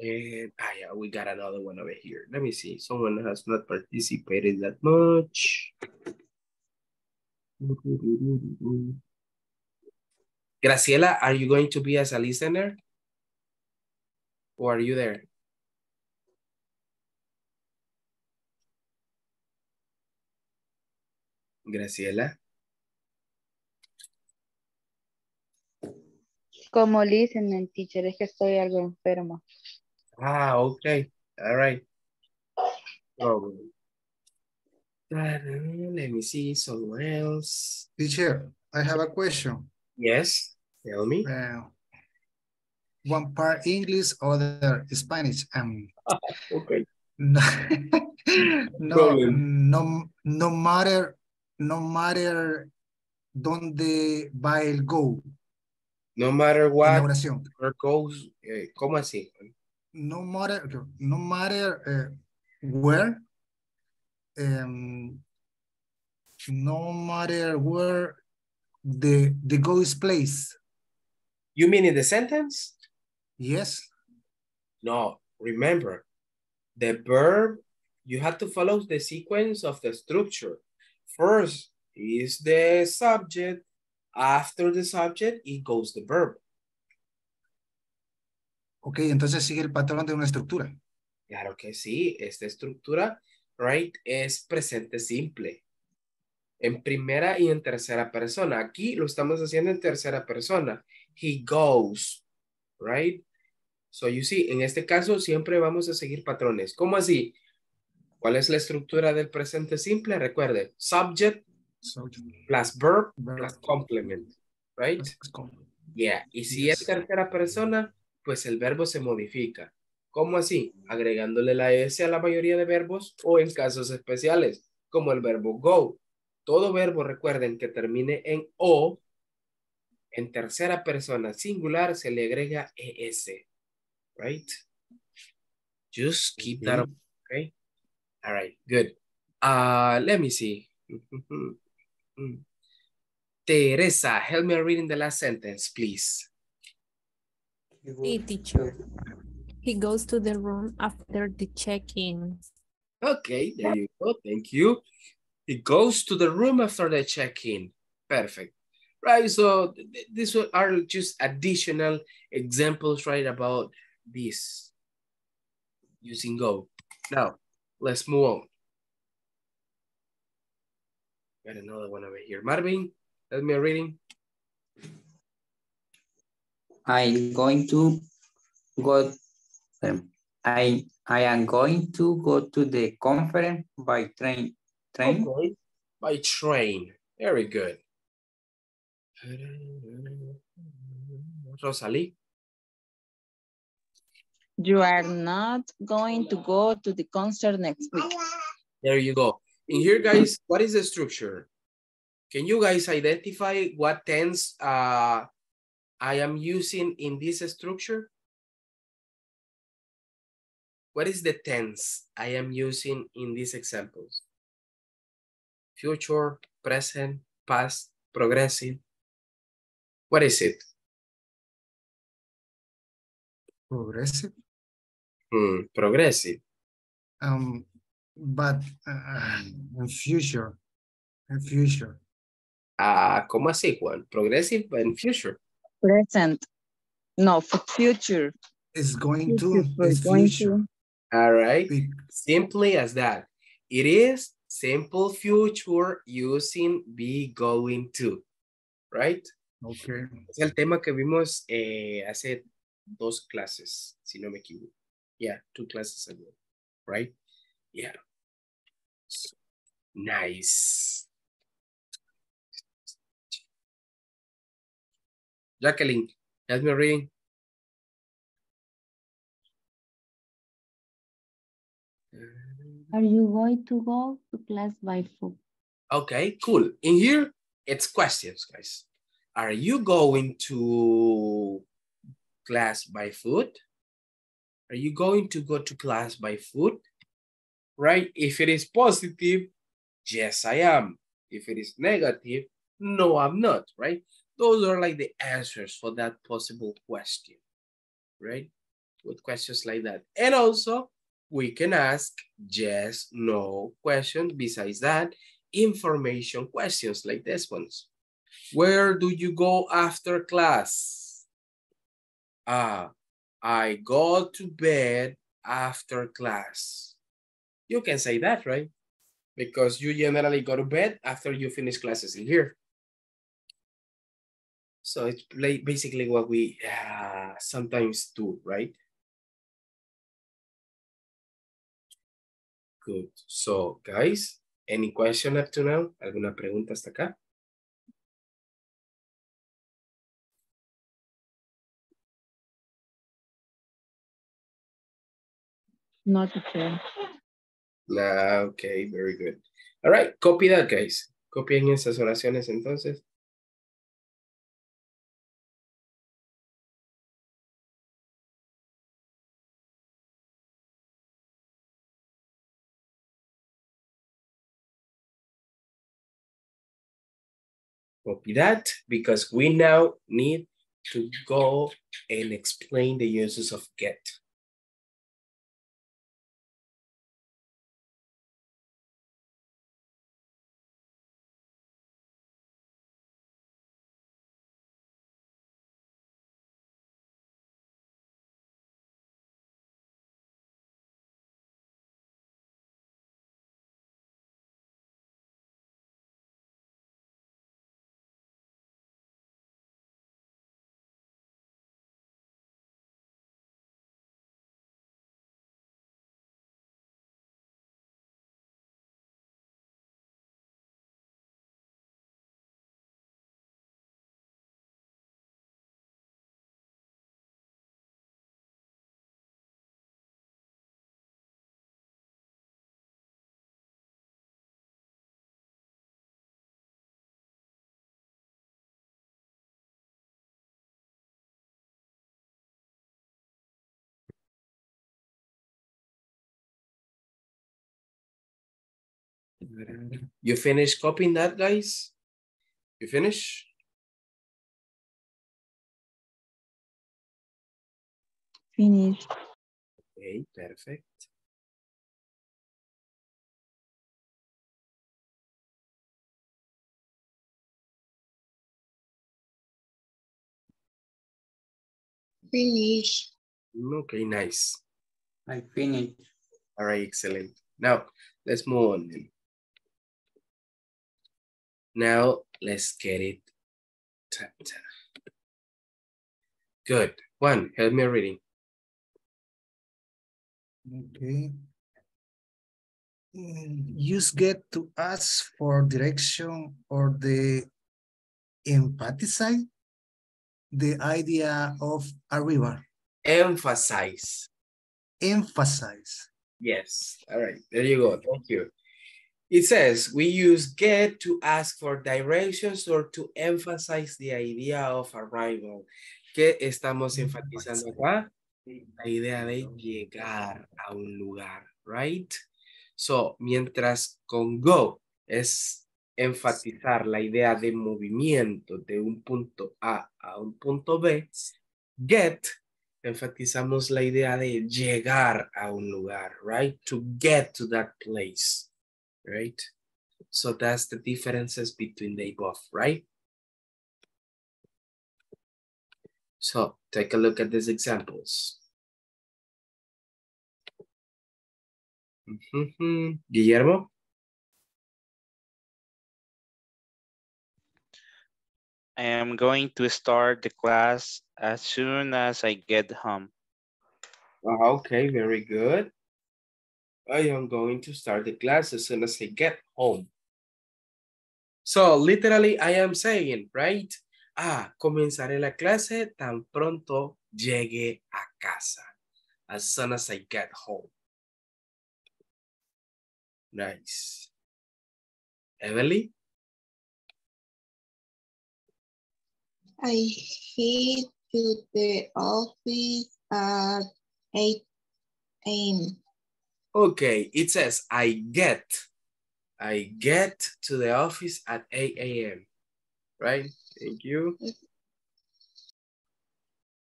And ah, yeah, we got another one over here. Let me see. Someone has not participated that much. Graciela, are you going to be as a listener? Or are you there? Graciela. Como listening teacher, es que estoy algo enferma. Ah, okay. All right. Oh. Let me see someone else. Teacher, I have a question. Yes, tell me. Uh, one part English, other Spanish. Um, <laughs> okay. No, <laughs> no, no, no matter, no matter donde va el go. No matter what, where goes, eh, ¿cómo así? No matter, no matter uh, where, um, no matter where the the go is placed. You mean in the sentence? Yes. No, remember, the verb, you have to follow the sequence of the structure. First is the subject. After the subject, it goes the verb. Ok, entonces sigue el patrón de una estructura. Claro que sí, esta estructura, right, es presente simple. En primera y en tercera persona. Aquí lo estamos haciendo en tercera persona. He goes, right? So you see, en este caso siempre vamos a seguir patrones. ¿Cómo así? ¿Cuál es la estructura del presente simple? Recuerde, subject plus verb plus complement, right? Yeah, y si es tercera persona, pues el verbo se modifica. ¿Cómo así? Agregándole la S a la mayoría de verbos o en casos especiales, como el verbo go. Todo verbo, recuerden, que termine en O, en tercera persona singular se le agrega ES, right? Just keep that up, okay? All right, good. Uh, let me see. <laughs> Teresa, help me reading the last sentence, please. Sí, teacher. He goes to the room after the check-in. Okay, there you go. Thank you. He goes to the room after the check-in. Perfect. Right, so th these are just additional examples, right, about this using go. Now, let's move on. Got another one over here. Marvin, let me a reading. I'm going to go, um, I, I am going to go to the conference by train. Train? Okay. By train. Very good. Rosalie? You are not going to go to the concert next week. There you go. In here, guys, what is the structure? Can you guys identify what tense uh, I am using in this structure? What is the tense I am using in these examples? Future, present, past, progressive. What is it? Progressive. Hmm, progressive. Um, but uh, in future, in future. Ah, ¿cómo así, Juan? Progressive but in future. Present. No, for future. It's going to, Future, it's going future. to. All right. Be- Simply as that. It is simple future using be going to. Right? Okay. Es el tema que vimos eh, hace dos clases, si no me equivoco. Yeah, two classes ago. Right? Yeah. So, nice. Jacqueline, help me reading. Are you going to go to class by foot? Okay, cool. In here, it's questions, guys. Are you going to class by foot? Are you going to go to class by foot? Right? If it is positive, yes, I am. If it is negative, no, I'm not, right? Those are like the answers for that possible question, right? With questions like that. And also, we can ask yes, no questions. Besides that, information questions like this ones. Where do you go after class? Ah, I go to bed after class. You can say that, right? Because you generally go to bed after you finish classes in here. So it's basically what we uh, sometimes do, right? Good. So, guys, any question up to now? ¿Alguna pregunta hasta acá? Not teacher. Nah, okay, very good. All right, copy that, guys. Copien esas oraciones entonces. Copy that because we now need to go and explain the uses of get. You finish copying that, guys? You finish? Finish. Okay, perfect. Finish. Okay, nice. I finished. All right, excellent. Now, let's move on then. Now, let's get it. Good. One, help me reading. Okay. Use get to ask for direction or the empathize the idea of a river. Emphasize. Emphasize. Yes. All right. There you go. Thank you. It says we use get to ask for directions or to emphasize the idea of arrival. ¿Qué estamos enfatizando acá? La idea de llegar a un lugar, right? So, mientras con go es enfatizar la idea de movimiento de un punto A a un punto B, get enfatizamos la idea de llegar a un lugar, right? To get to that place, right? So that's the differences between the above, right? So take a look at these examples. Mm -hmm. Guillermo? I am going to start the class as soon as I get home. Uh, okay, very good. I am going to start the class as soon as I get home. So literally I am saying, right? Ah, comenzaré la clase tan pronto llegue a casa. As soon as I get home. Nice. Emily? I head to the office at 8 a.m. Okay, it says I get. I get to the office at 8 a.m. Right? Thank you.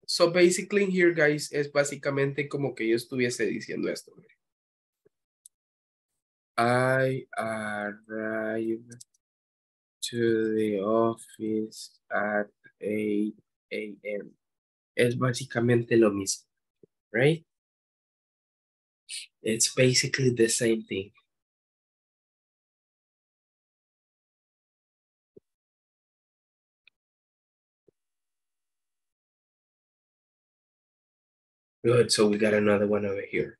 So basically here, guys, es básicamente como que yo estuviese diciendo esto. I arrive to the office at 8 a.m. Es básicamente lo mismo, right? It's basically the same thing. Good, so we got another one over here.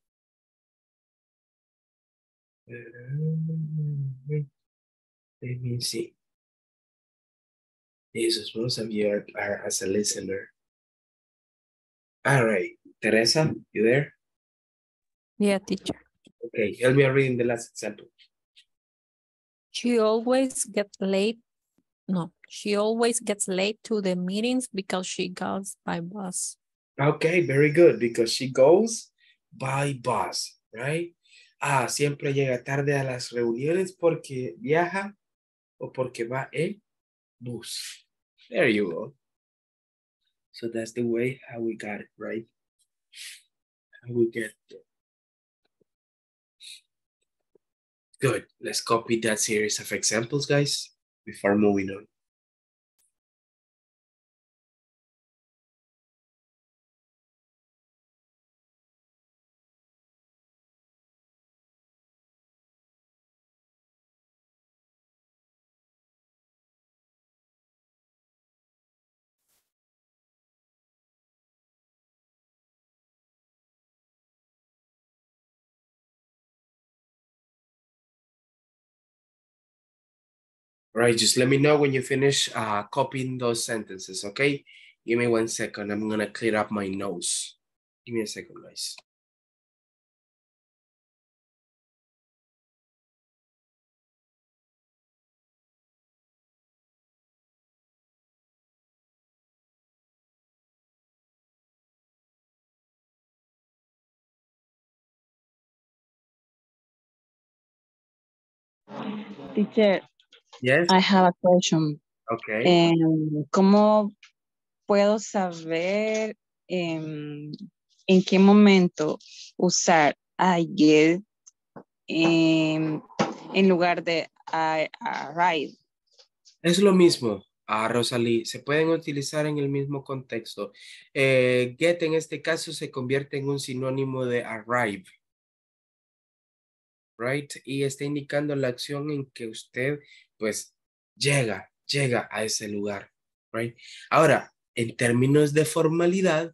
Uh, let me see. Jesus, most of you are, are as a listener. All right, Teresa, you there? Yeah, teacher. Okay, help me reading the last example. She always gets late. No, she always gets late to the meetings because she goes by bus. Okay, very good, because she goes by bus, right? Ah, siempre llega tarde a las reuniones porque viaja o porque va en bus. There you go. So that's the way how we got it, right? How we get there. Good. Let's copy that series of examples, guys, before moving on. Right, just let me know when you finish uh, copying those sentences, okay? Give me one second. I'm gonna clear up my nose. Give me a second, guys. Teacher, Yes. I have a question. Okay. Em, ¿Cómo puedo saber em, en qué momento usar I get em, en lugar de I arrive? Es lo mismo. Ah, Rosalie, se pueden utilizar en el mismo contexto. Eh, get en este caso se convierte en un sinónimo de arrive. Right? Y está indicando la acción en que usted, pues, llega, llega a ese lugar. Right? Ahora, en términos de formalidad,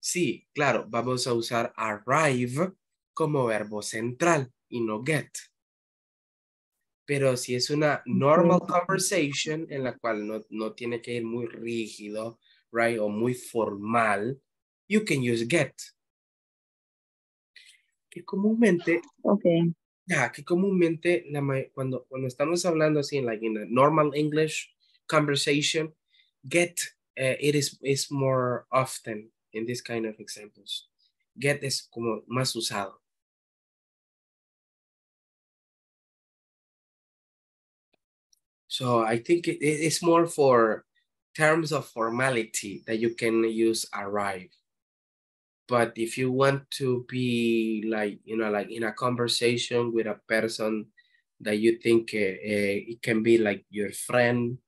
sí, claro, vamos a usar arrive como verbo central y no get. Pero si es una normal conversation en la cual no, no tiene que ir muy rígido, right, o muy formal, you can use get. Que comúnmente, Okay. Ya, que comúnmente la, cuando, cuando estamos hablando así like in a normal English conversation, get, eh, it is, is more often in this kind of examples. Get es como más usado. So I think it, it- it's more for terms of formality that you can use arrive. But if you want to be like, you know, like in a conversation with a person that you think uh, uh, it can be like your friend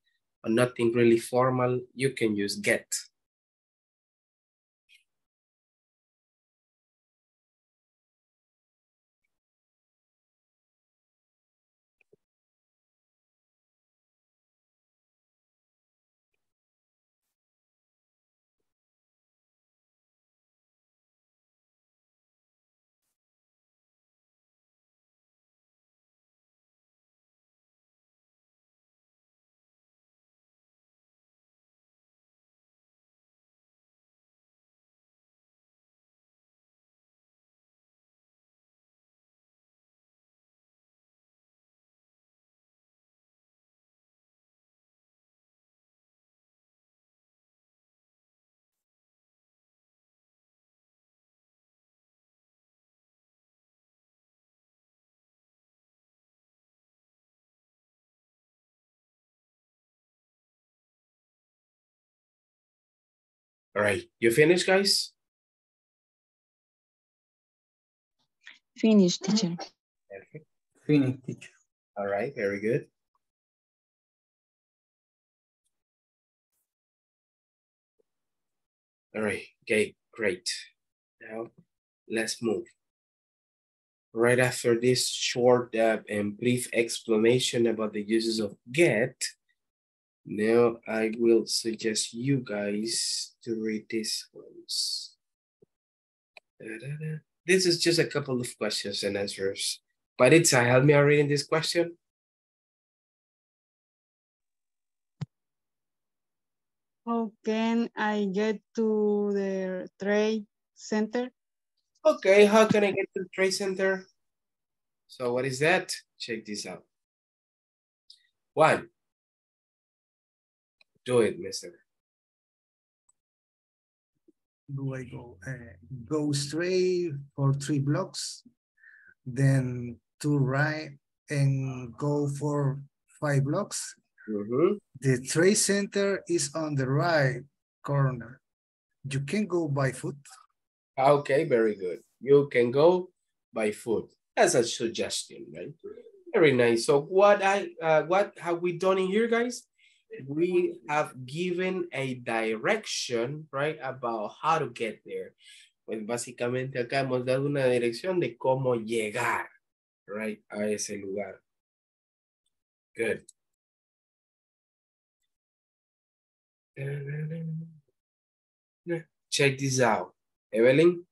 or nothing really formal, you can use get. All right, you finished, guys? Finish, teacher. Perfect. Finish, teacher. All right, very good. All right, okay, great. Now let's move. Right after this short uh, and brief explanation about the uses of get, now I will suggest you guys to read these ones. Da-da-da. This is just a couple of questions and answers. But it's uh, help me out reading this question. How can I get to the trade center? Okay, how can I get to the trade center? So what is that? Check this out. One. Do it, mister. do I go? Uh, go straight for three blocks, then to right and go for five blocks. Mhm. The trade center is on the right corner. You can go by foot. Okay, very good. You can go by foot. That's a suggestion, right? Very nice. So what I uh, what have we done in here, guys? We have given a direction, right, about how to get there. Pues básicamente acá hemos dado una dirección de cómo llegar, right, a ese lugar. Good. Check this out. Evelyn?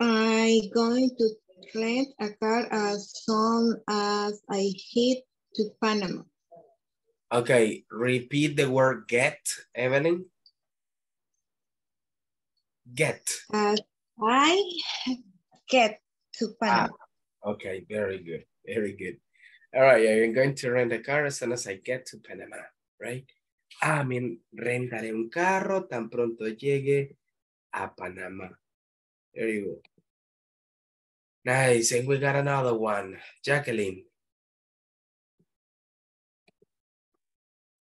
I going to rent a car uh, as soon as uh, I hit to Panama. Okay, repeat the word get, Evelyn. Get. As I get to Panama. Ah, okay, very good, very good. All right, I'm going to rent a car as soon as I get to Panama, right? Ah, mean, rentaré un carro tan pronto llegue a Panamá. There you good. Nice, and we got another one. Jacqueline.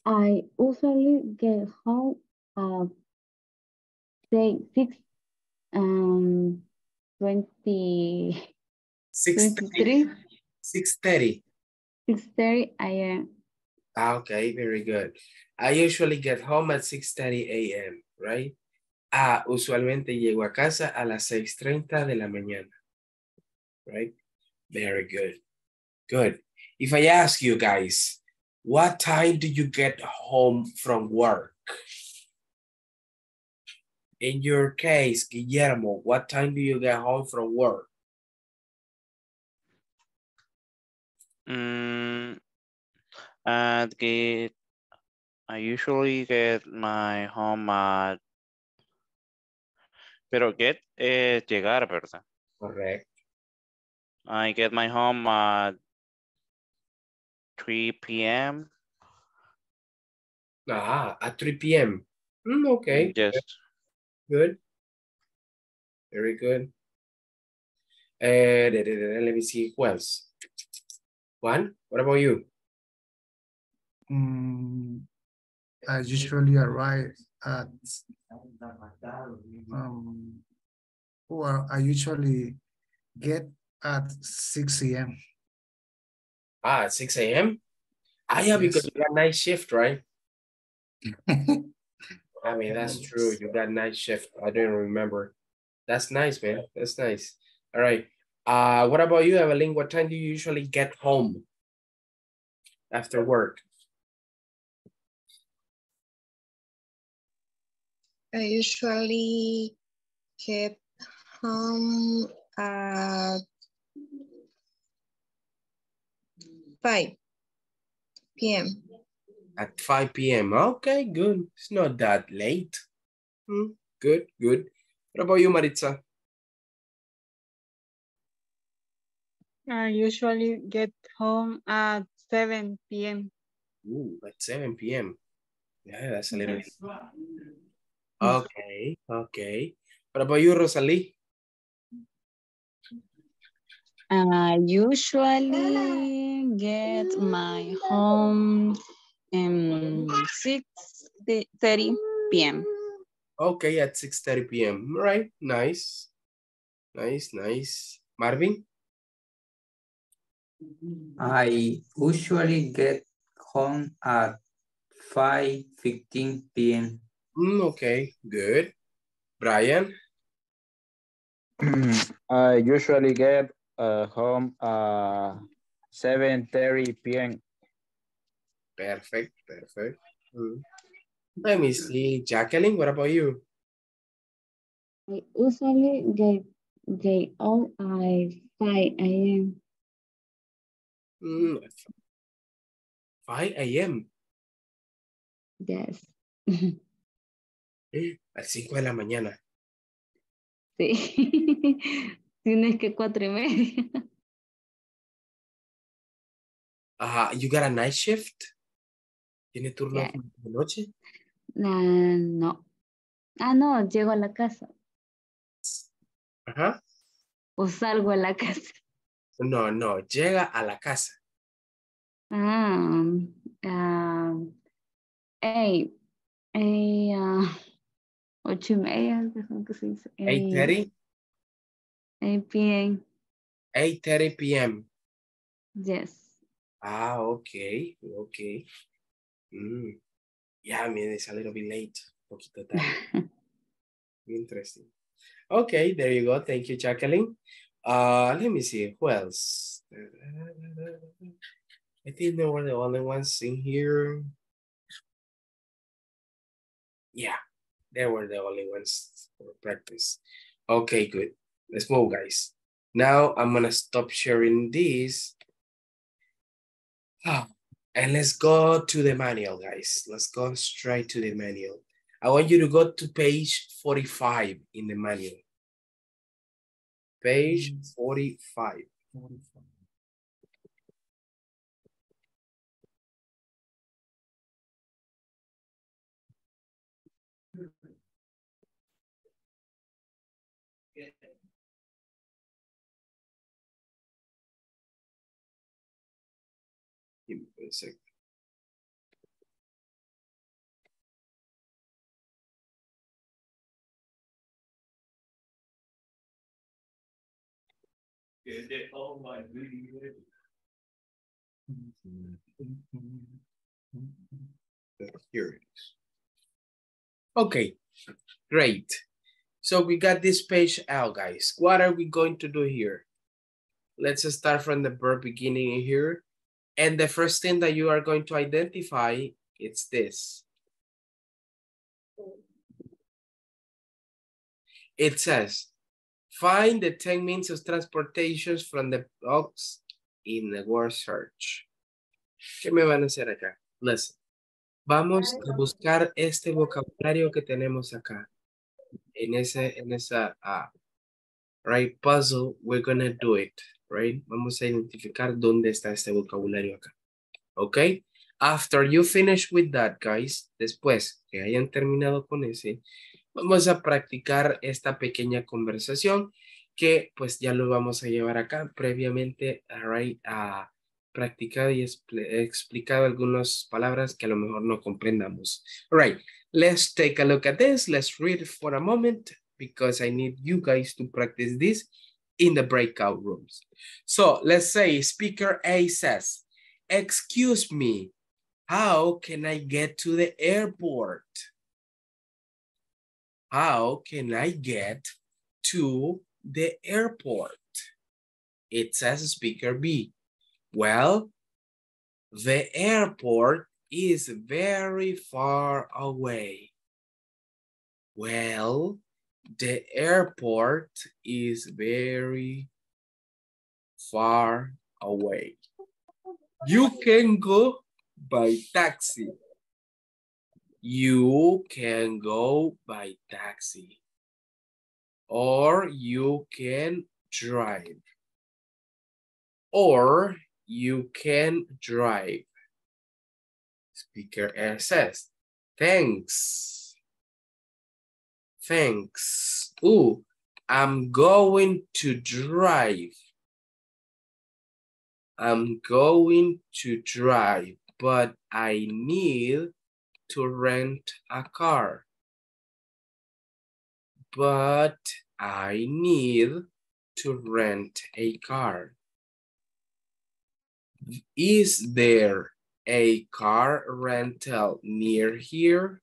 I usually get home at say six um twenty Six twenty-three 6.30. 6.30 a.m. Ah, okay, very good. I usually get home at 6.30 a.m., right? Ah, usualmente llego a casa a las 6.30 de la mañana, right? Very good. Good. If I ask you guys, what time do you get home from work? In your case, Guillermo, what time do you get home from work? Mm, at get, I usually get my home at, pero get es llegar, ¿verdad? Correct. I get my home at 3 p.m. Ah, at 3 p.m. Mm, okay. Yes. Good. Very good. Uh, da- da- da- let me see who else. Juan, what about you? Mm, I usually arrive at um, or I usually get at 6 a.m. Ah, at 6 a.m.? Ah, yeah, because you got night shift, right? <laughs> I mean, that's true. You got night shift. I don't remember. That's nice, man. That's nice. All right. Uh, what about you, Evelyn? What time do you usually get home after work? I usually get home at 5 p.m. At 5 p.m. Okay, good. It's not that late. Hmm, good, good. What about you, Maritza? I usually get home at 7 p.m. Ooh, at 7 p.m. Yeah, that's a little. Okay, okay. What about you, Rosalie? I usually get my home um 6:30 p.m. Okay, at 6.30 p.m. All right, nice. Nice, nice. Marvin? I usually get home at 5.15 p.m. Mm, okay, good. Brian? <clears throat> I usually get uh, home uh 7:30 p.m. Perfect, perfect. Mm. Let me see. Jacqueline, what about you? I usually get get out at 5 a.m. Mm, 5 a.m. Yes. <laughs> ¿Eh? A 5 de la mañana. <laughs> Sí. Tienes que cuatro y media. <laughs> Uh, you got a night shift? ¿Tiene turno Yeah. de noche? Ah, no. Ah, no, llego a la casa. Ajá. O salgo a la <laughs> casa. No, no, llega a la casa. Ah, ah, hey, hey, ah, ocho y media, que se dice. 8.30? 8 p.m. 8.30 p.m. Yes. Ah, okay, okay. Mm. Yeah, I mean, it's a little bit late. Poquito tarde. <laughs> Interesting. Okay, there you go. Thank you, Jacqueline. Uh, let me see, who else? I think they were the only ones in here. Yeah, they were the only ones for practice. Okay, good. Let's move, guys. Now I'm gonna stop sharing this. <sighs> And let's go to the manual, guys. Let's go straight to the manual. I want you to go to page 45 in the manual. Page mm. 45. Give me a sec. Here it is. Okay, great. So we got this page out, guys. What are we going to do here? Let's start from the verb beginning here. And the first thing that you are going to identify, it's this. It says, find the 10 means of transportations from the box in the word search. ¿Qué me van a hacer acá? Listen. Vamos a buscar este vocabulario que tenemos acá. En ese, en esa, uh, right, puzzle, we're gonna do it, right? Vamos a identificar dónde está este vocabulario acá. Okay? After you finish with that, guys, después que hayan terminado con ese, vamos a practicar esta pequeña conversación que pues ya lo vamos a llevar acá previamente, right, a practicado y explicado algunas palabras que a lo mejor no comprendamos. All right, let's take a look at this. Let's read for a moment because I need you guys to practice this in the breakout rooms. So let's say speaker A says, excuse me, how can I get to the airport? How can I get to the airport? It says speaker B. Well, the airport is very far away. Well, the airport is very far away. You can go by taxi. You can go by taxi. Or you can drive. Or you can drive. Speaker says, thanks. Thanks. Ooh, I'm going to drive. I'm going to drive, but I need to rent a car. But I need to rent a car. Is there a car rental near here?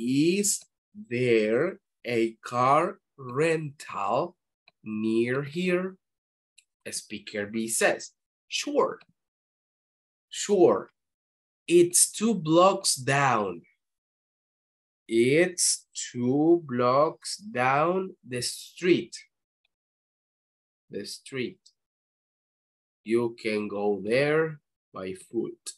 Is there a car rental near here? Speaker B says, sure, sure. It's two blocks down. It's two blocks down the street. The street. You can go there by foot.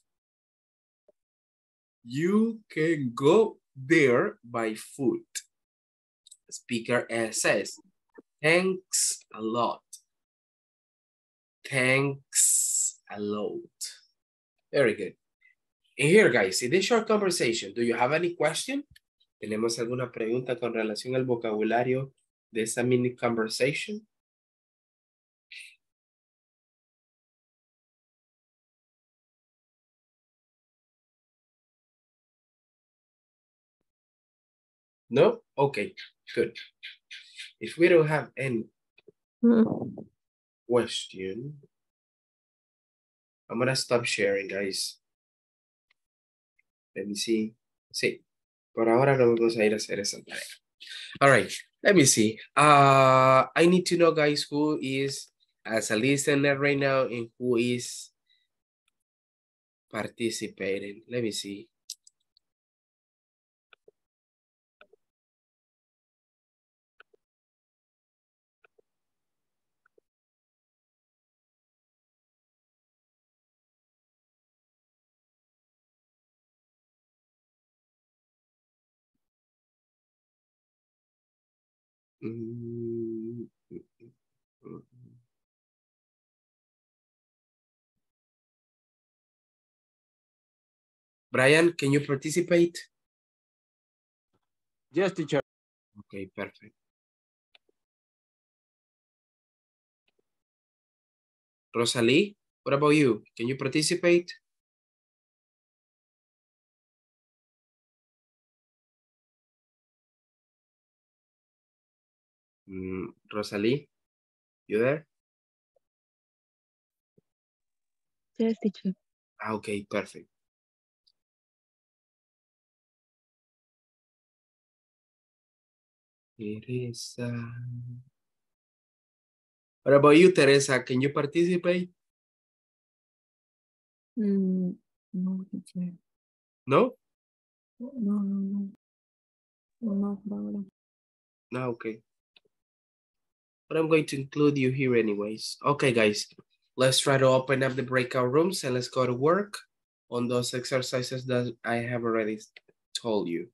You can go there by foot. Speaker S says, thanks a lot. Thanks a lot. Very good. And here, guys, in this short conversation, do you have any question? ¿Tenemos alguna pregunta con relación al vocabulario de esa mini conversation? No? Okay, good. If we don't have any question, I'm gonna stop sharing, guys. Let me see. Sí, por ahora no vamos a ir a hacer esa tarea. All right, let me see. Uh, I need to know, guys, who is as a listener right now and who is participating. Let me see. Mm, mm, mm, Brian, can you participate? Yes, teacher. Okay, perfect. Rosalie, what about you? Can you participate? Mm, Rosalie, you there? Yes, teacher. Ah, okay, perfect. Teresa. What about you, Teresa? Can you participate? Mm, no, teacher. No? No, no, no. No, ahora. No, okay. But I'm going to include you here anyways. Okay, guys, let's try to open up the breakout rooms and let's go to work on those exercises that I have already told you.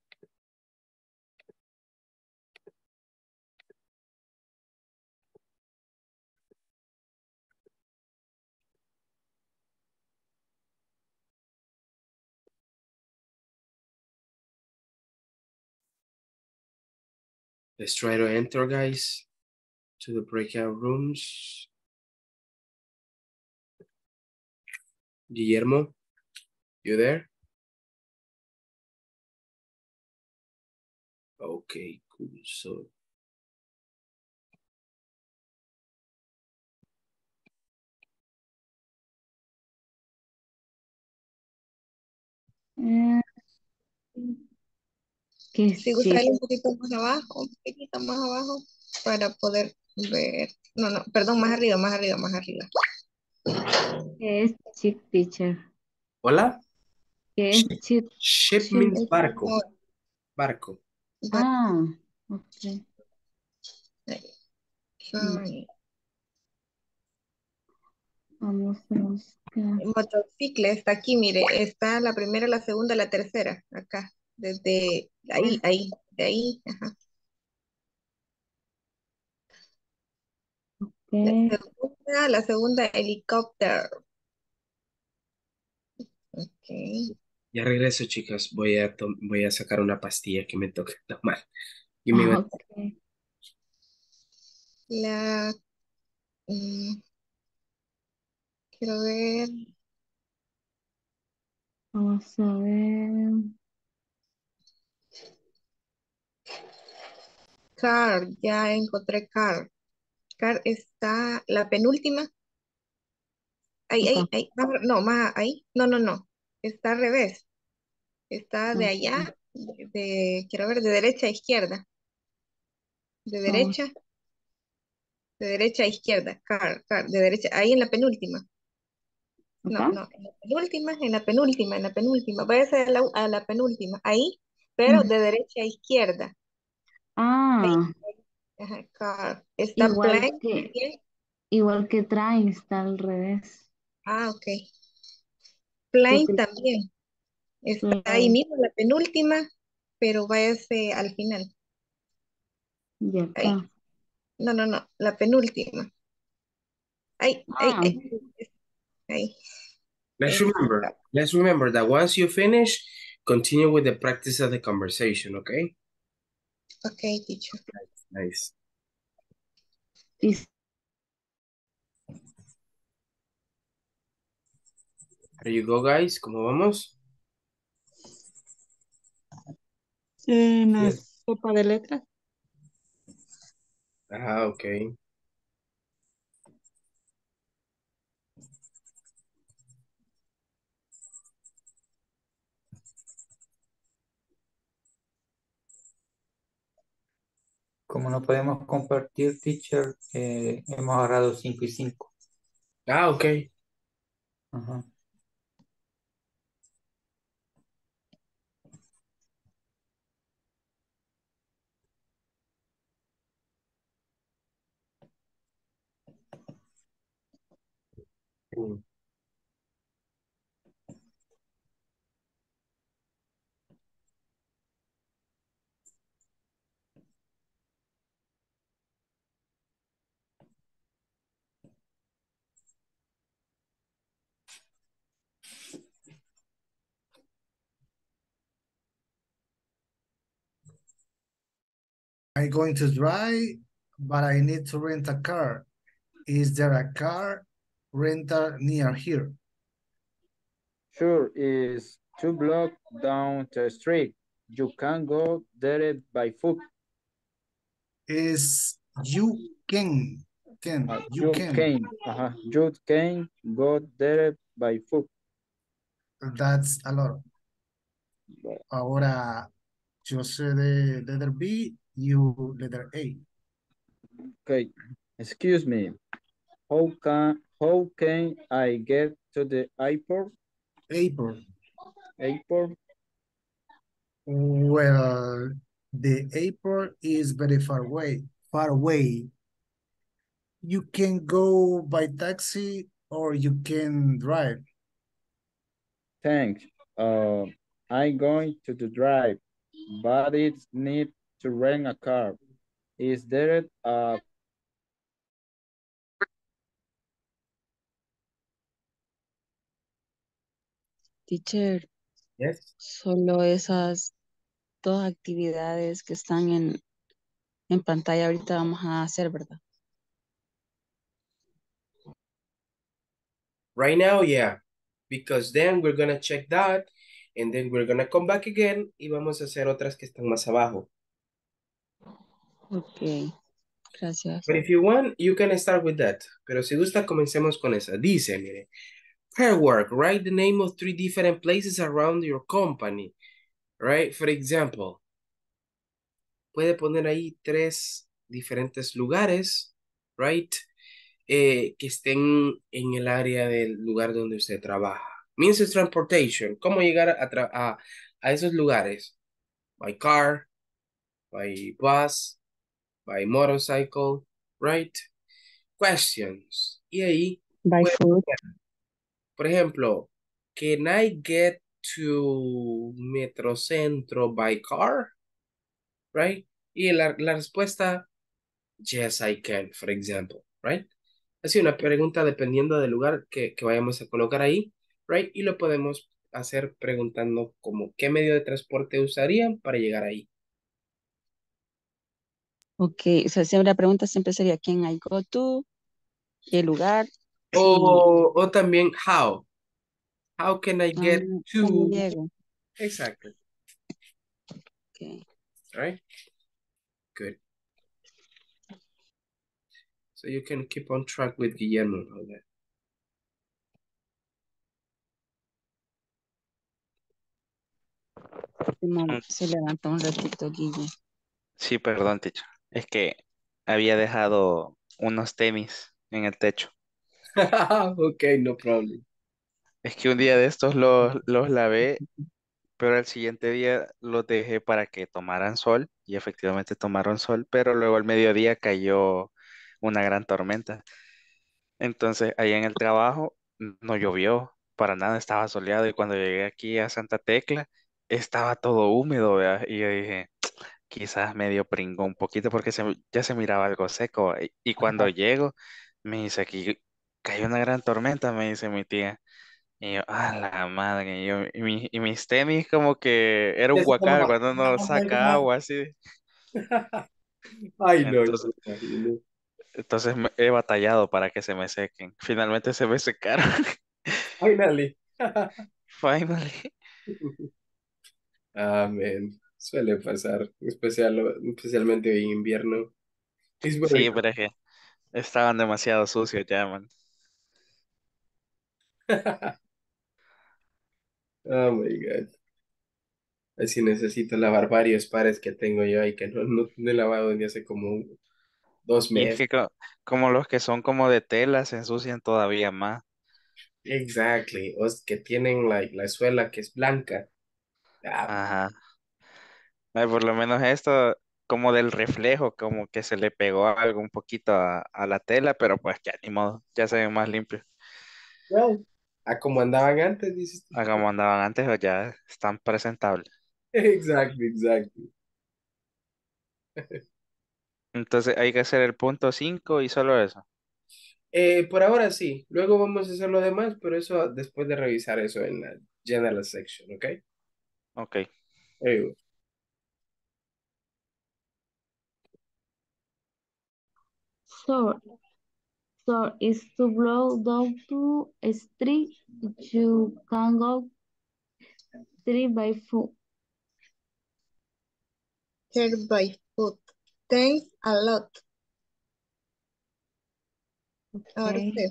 Let's try to enter, guys, to the breakout rooms. Guillermo, you there? Okay, cool. So Eh, que Si sí. un poquito más abajo, un poquito más abajo, para poder ver. No, no, perdón, más arriba, más arriba, más arriba. ¿Qué es chick teacher? Hola. ¿Qué es chick? Ship Ship means barco. Barco. Ah, ok. Vamos a buscar. Motociclo está aquí, mire, está la primera, la segunda, la tercera, acá, desde ahí, ahí, de ahí, ajá. La segunda, la segunda, helicóptero. Ok. Ya regreso, chicas. Voy a, voy a sacar una pastilla que me toca tomar. Give me one- Ok. La, mm, quiero ver, Vamos a ver. car, ya encontré car. Car está la penúltima. Ahí, ahí, ahí, no, más ahí, no, no, no, está al revés. Está de allá, de, de- quiero ver, de derecha a izquierda. De Vamos. derecha, de derecha a izquierda, car, car, de derecha, ahí en la penúltima. No, no, en la penúltima, en la penúltima, en la penúltima. Váyase a la, a la penúltima, ahí, pero de derecha a izquierda. Ahí, Ah, ajá, car. Está igual plain que, también. igual que train está al revés. Ah, ok. Plain también. Está ahí mismo, la penúltima, pero váyase al final. Ahí. acá. No, no, no, la penúltima. Ahí, ahí, Ah, ahí. Ahí. Let's Ahí remember. está. Let's remember that once you finish, continue with the practice of the conversation, okay? Ok, teacher. Nice. y There you go, guys. ¿Cómo vamos? En la Yes. sopa de letras. Ah, okay. Como no podemos compartir, teacher, eh, hemos agarrado 5 y 5. Ah, okay. Ajá. Mm. I'm going to drive, but I need to rent a car. Is there a car rental near here? Sure, is two blocks down the street. You can go there by foot. Is you can, can, Uh, you you can. can, uh-huh, you can go there by foot. That's a lot. Ahora, yo sé de letter B, you letter A. Okay, excuse me. How can how can I get to the airport? Airport. Airport. Well, the airport is very far away. Far away. You can go by taxi or you can drive. Thanks. Uh, I'm going to the drive, but it's need to rent a car. Is there a Teacher, Yes. solo esas dos actividades que están en, en pantalla ahorita vamos a hacer, ¿verdad? Right now, yeah. Because then we're gonna check that and then we're gonna come back again y vamos a hacer otras que están más abajo. Ok, gracias. But if you want, you can start with that. Pero si gusta, comencemos con esa. Dice, mire, pair work, write the name of three different places around your company. Right? For example, puede poner ahí tres diferentes lugares, right? Eh, que estén en el área del lugar donde usted trabaja. Means transportation. ¿Cómo llegar a, a, a esos lugares? By car, by bus, by motorcycle, right? Questions. Y ahí, By poner, por ejemplo, can I get to Metrocentro by car? Right? Y la, la respuesta, yes, I can, for example, right? Así una pregunta dependiendo del lugar que, que vayamos a colocar ahí, right? Y lo podemos hacer preguntando como qué medio de transporte usarían para llegar ahí. Ok, o sea, siempre la pregunta siempre sería ¿Quién I go to? ¿Qué lugar? Y, O, o también how. How can I ah, get ¿cómo to? llego? Exactly. Ok. Right? Good. So you can keep on track with Guillermo. okay? Simón se levantó un ratito, Guille. Sí, perdón, teacher. Es que había dejado unos tenis en el techo. <laughs> okay, no problem. Es que un día de estos los, los lavé, pero al siguiente día los dejé para que tomaran sol y efectivamente tomaron sol, pero luego al mediodía cayó una gran tormenta. Entonces, ahí en el trabajo no llovió, para nada estaba soleado y cuando llegué aquí a Santa Tecla estaba todo húmedo, ¿verdad? Y yo dije, quizás medio pringó un poquito porque se- ya se miraba algo seco. Y, y cuando llego, me dice aquí cayó una gran tormenta, me dice mi tía. Y yo, ah, la madre, y, yo, y, mi- y mis tenis como que era un guacal cuando uno saca agua así. <laughs> Ay, no, Entonces, entonces he batallado para que se me sequen. Finalmente se me secaron. Finally. <laughs> Finally. <laughs> Man. Suele pasar, especial, especialmente hoy en invierno. Sí, pero es que estaban demasiado sucios ya, man. <laughs> Oh my God. Así necesito lavar varios pares que tengo yo y que no, no, no he lavado desde hace como dos Y es meses. que co- como los que son como de tela se ensucian todavía más. Exactly. O es que tienen like, la suela que es blanca. Ah, Ajá. Ay, por lo menos esto, como del reflejo, como que se le pegó algo un poquito a, a la tela, pero pues ya ni modo, ya se ven más limpios. well, a como andaban antes, dices tú. A como andaban antes, o ya están presentables. <laughs> Exactly, exactly. <laughs> Entonces hay que hacer el punto 5 y solo eso. Eh, por ahora sí. Luego vamos a hacer lo demás, pero eso después de revisar eso en la general section, ¿ok? Ok. There you So, so is to blow down to a street, you can go three by foot. Here by foot. Thanks a lot. Okay. Ahora.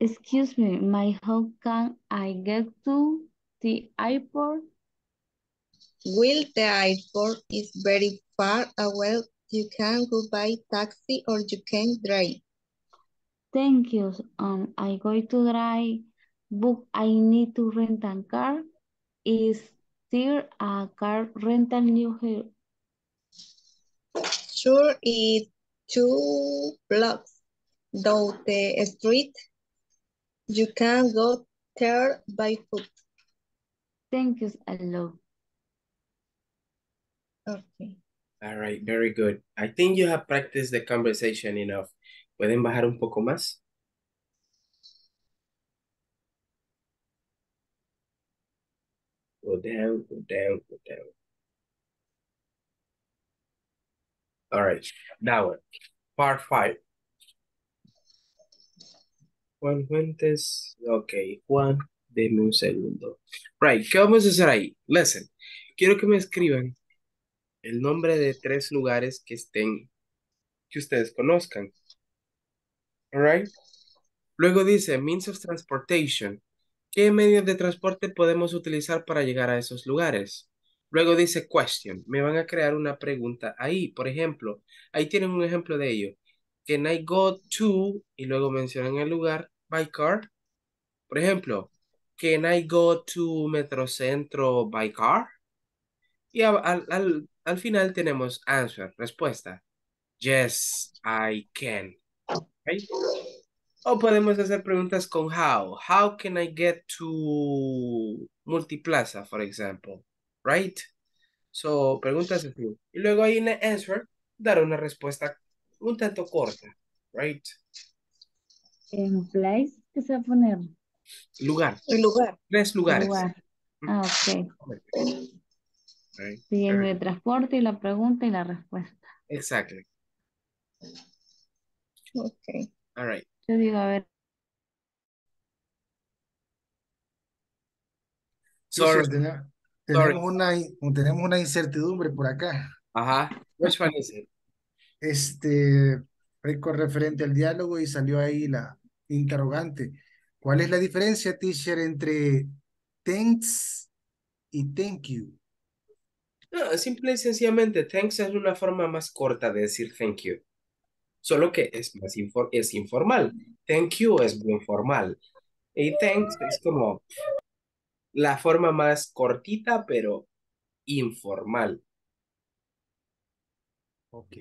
Excuse me, my how can I get to the airport? Will the airport is very far away. You can go by taxi or you can drive. Thank you. Um, I going to drive, but I need to rent a car. Is there a car rental new here? Sure, it's two blocks down the street. You can go there by foot. Thank you lot. Okay. All right, very good. I think you have practiced the conversation enough. ¿Pueden bajar un poco más? Go down, go down, go down. All right, now one. Part five. Juan Fuentes. Ok, Juan, denme un segundo. Right, ¿qué vamos a hacer ahí? Listen, quiero que me escriban el nombre de tres lugares que estén, que ustedes conozcan. All right. Luego dice, means of transportation. ¿Qué medios de transporte podemos utilizar para llegar a esos lugares? Luego dice question. Me van a crear una pregunta ahí. Por ejemplo, ahí tienen un ejemplo de ello. Can I go to? Y luego mencionan el lugar by car. Por ejemplo, can I go to Metrocentro by car? Y al, al, al final tenemos answer, respuesta. Yes, I can. O podemos hacer preguntas con how. How can I get to Multiplaza, for example? Right? So, preguntas así. Y luego ahí en el answer, dar una respuesta un tanto corta. Right? En place, ¿qué se va a poner? Lugar. El lugar. Tres lugares. Lugar. Ah, ok. Right. Sí, el de transporte y la pregunta y la respuesta. Exactly. Okay. All right. Yo digo, a ver. Sorry. Tenemos una, tenemos una incertidumbre por acá. Ajá. Which one is it? Este, con referente al diálogo y salió ahí la interrogante. ¿Cuál es la diferencia, teacher, entre thanks y thank you? No, simple y sencillamente, thanks es una forma más corta de decir thank you. Solo que es más infor- es informal. Thank you es bien formal. Y thanks es como la forma más cortita, pero informal. Ok.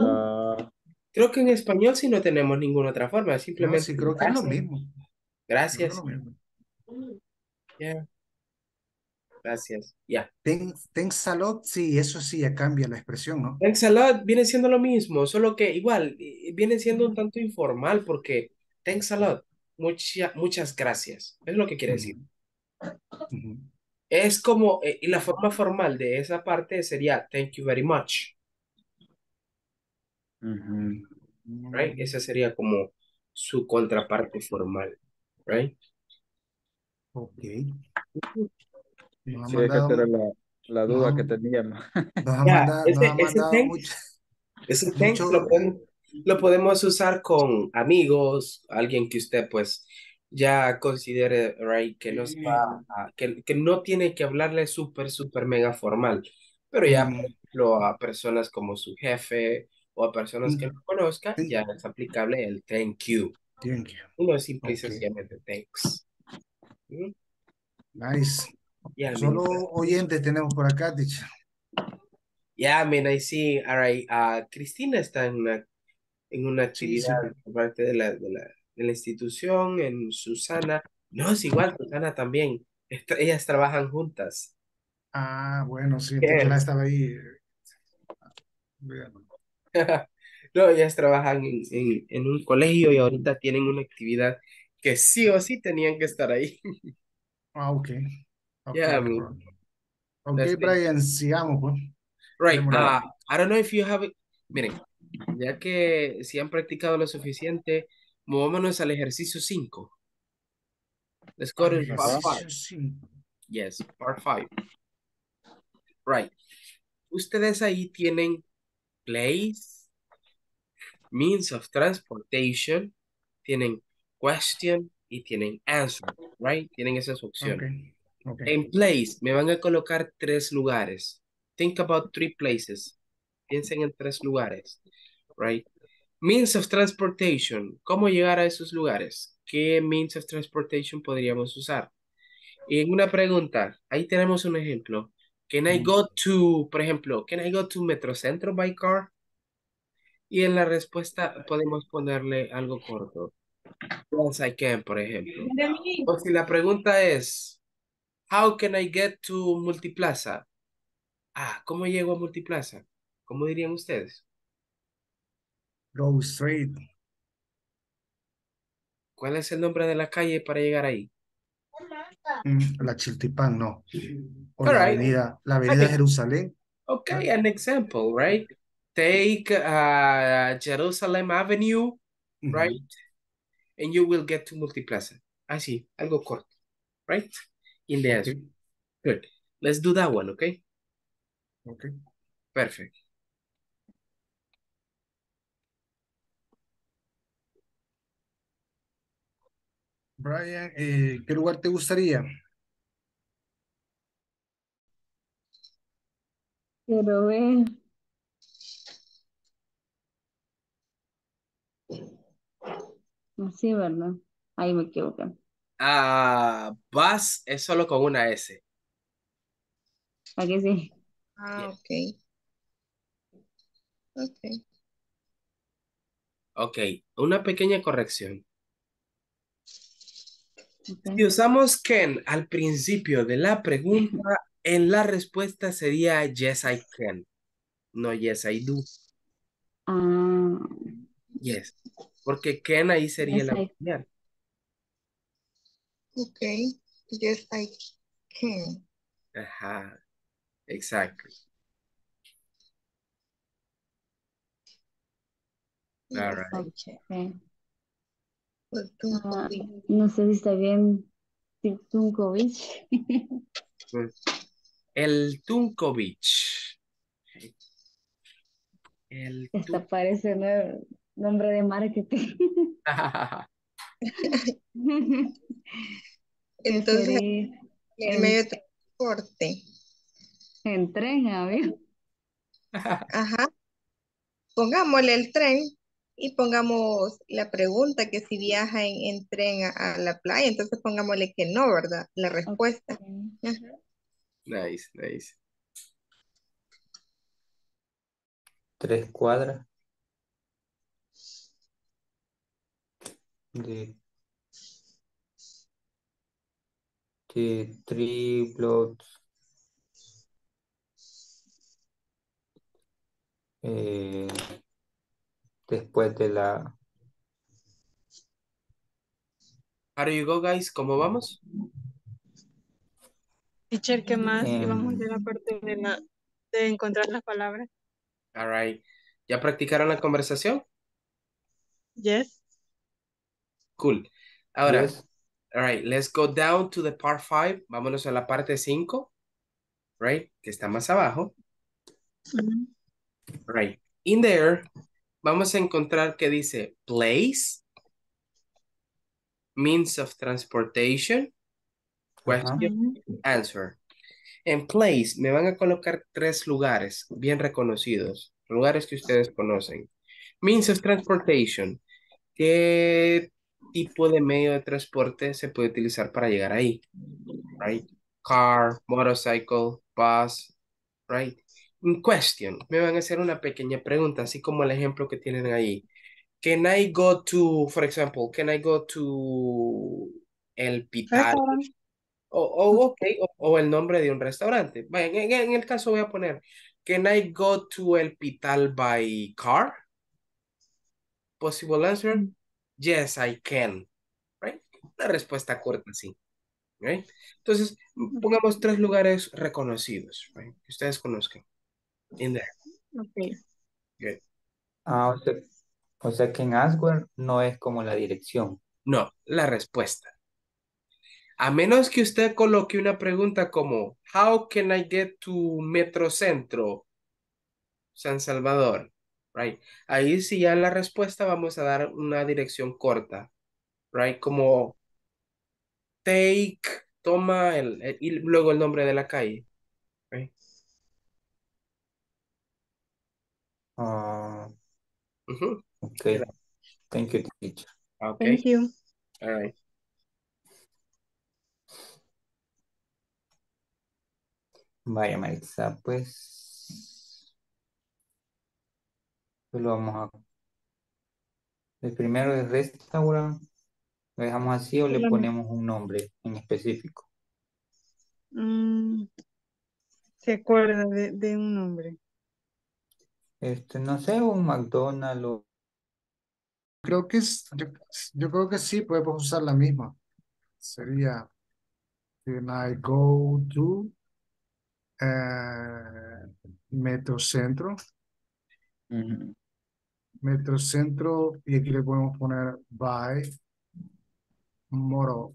Ah, Creo que en español sí no tenemos ninguna otra forma, No, simplemente sí, creo que es lo gracias. mismo. Gracias. lo mismo. Yeah. Gracias. Ya. Thanks, thanks a lot, sí, eso sí ya cambia la expresión, ¿no? Thanks a lot viene siendo lo mismo, solo que igual viene siendo un tanto informal porque thanks a lot, mucha- muchas gracias, es lo que quiere decir. Es como, eh, y la forma formal de esa parte sería thank you very much, right? Esa sería como su contraparte formal, right? Ok. Nos Sí, es que era la, la duda no. que teníamos. <laughs> nos mandado, nos ese, ese thanks, mucho, ese thanks mucho, lo podemos, lo podemos usar con amigos, alguien que usted pues ya considere, right, que no se va a- que, que no tiene que hablarle súper, súper mega formal, pero ya, por ejemplo, a personas como su jefe o a personas que no conozca, sí, ya es aplicable el thank you. thank you. Uno es simple y sencillamente thanks. ¿Mm? nice. Yeah, Solo oyentes tenemos por acá, teacher. yeah, I mean, I see, all right, ah, Cristina está en una, en una Sí, sí. actividad por parte de la, de la, de la institución, en Susana, no, es igual, Susana también, Est- ellas trabajan juntas. Ah, bueno, sí, la estaba ahí. <laughs> No, ellas trabajan en, en, en un colegio y ahorita tienen una actividad que sí o sí tenían que estar ahí. <laughs> Ah, ok. Ok, Yeah, I no mean, problem. Ok, that's it. Brian, sigamos, pues. Right, ah, I don't know if you have, miren, ya que si han practicado lo suficiente, movámonos al ejercicio 5. Let's go to part 5. ejercicio cinco. Yes, part 5. Right. Ustedes ahí tienen place, means of transportation, tienen question y tienen answer, right? Tienen esas opciones. Okay. Okay. En place, me van a colocar tres lugares. Think about three places. Piensen en tres lugares, right? Means of transportation. ¿Cómo llegar a esos lugares? ¿Qué means of transportation podríamos usar? Y en una pregunta, ahí tenemos un ejemplo. Can I go to, por ejemplo, can I go to Metrocentro by car? Y en la respuesta podemos ponerle algo corto. Yes, I can, por ejemplo. O si la pregunta es, how can I get to Multiplaza? Ah, ¿cómo llego a Multiplaza? ¿Cómo dirían ustedes? Go straight. ¿Cuál es el nombre de la calle para llegar ahí? Mm, La Chiltipán, no. O All la right. avenida, la avenida Okay. Jerusalén. Okay, an example, right? Take uh, Jerusalem Avenue, right? And you will get to Multiplaza. Así, algo corto, right? In the answer. Okay. Good. Let's do that one, okay? Okay. Perfect. Brian, eh, ¿qué lugar te gustaría? Quiero ver. Así, ¿verdad? Ahí me equivoqué. Ah, bus es solo con una S. Aquí sí. Ah, ok. Ok. Ok, una pequeña corrección. Si usamos can al principio de la pregunta, <laughs> en la respuesta sería yes, I can. No yes, I do. Ah, Yes. Porque can ahí sería Yes, la I- Okay, yes, I can. Ajá, exactly. Yes, All pues ah, no sé si está bien Tunkovich. Pues, el Tunkovich. El Esta parece nuevo, nombre de marketing. <laughs> <laughs> <laughs> ¿Qué Entonces, el En- medio de transporte. En tren, avión. <laughs> Ajá. Pongámosle el tren y pongamos la pregunta que si viaja en, en tren a, a la playa, entonces pongámosle que no, ¿verdad? La respuesta. Ajá. Nice, nice. Tres cuadras. De, de three blocks. Eh, después de la How you go, guys? ¿Cómo vamos? Teacher, ¿qué más? Y vamos de la parte de, la, de encontrar las palabras. All right. ¿Ya practicaron la conversación? Yes. Cool. Ahora, Yes. All right, let's go down to the part five. Vámonos a la parte 5, right? Que está más abajo. Right. In there, vamos a encontrar que dice place, means of transportation, question, answer. En place, me van a colocar tres lugares bien reconocidos, lugares que ustedes conocen. Means of transportation, ¿qué tipo de medio de transporte se puede utilizar para llegar ahí? Right? Car, motorcycle, bus, right? In question, me van a hacer una pequeña pregunta, así como el ejemplo que tienen ahí. Can I go to, for example, can I go to El Pital? O, o, ok, o, o el nombre de un restaurante. Vaya, en, en el caso voy a poner, can I go to El Pital by car? Possible answer, yes, I can. Right? Una respuesta corta, sí. Right? Entonces, pongamos tres lugares reconocidos, right? Que ustedes conozcan. In there. Ok. Good. Ah, o sea, o sea que en Answer no es como la dirección. No, la respuesta. A menos que usted coloque una pregunta como, how can I get to Metrocentro San Salvador? Right. Ahí sí ya en la respuesta vamos a dar una dirección corta. right? Como take, toma, el, el- y luego el nombre de la calle, right? Ah, okay. Thank you, teacher. Okay. Thank you. All right. Vaya, Maritza, pues. Lo vamos a. El primero es restaurant. ¿Lo dejamos así o le ponemos un nombre en específico? Mm, ¿Se acuerda de, de un nombre? Este, no sé, un McDonald's o Creo que es, yo, yo creo que sí, podemos usar la misma. Sería, can I go to eh, Metrocentro? Ujú. Metrocentro, y aquí le podemos poner by Moro,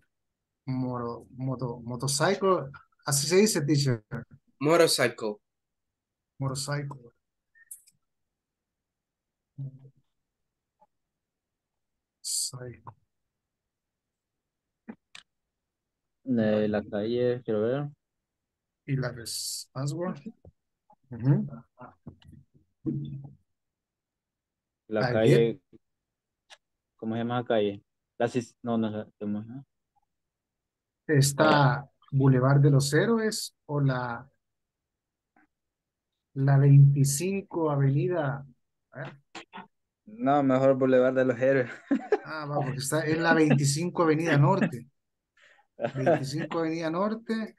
Moro, Moto, Motorcycle, así se dice, teacher, Motorcycle. Motorcycle. Cycle. De la calle, quiero ver. Y la. Ujú. La calle, ¿cómo se llama la calle? La no, no sé, ¿cómo se llama? Está Boulevard de los Héroes o la, la 25 Avenida. a ver, No, mejor Boulevard de los Héroes. <laughs> Ah, va, porque está en la 25 Avenida Norte. 25 Avenida Norte,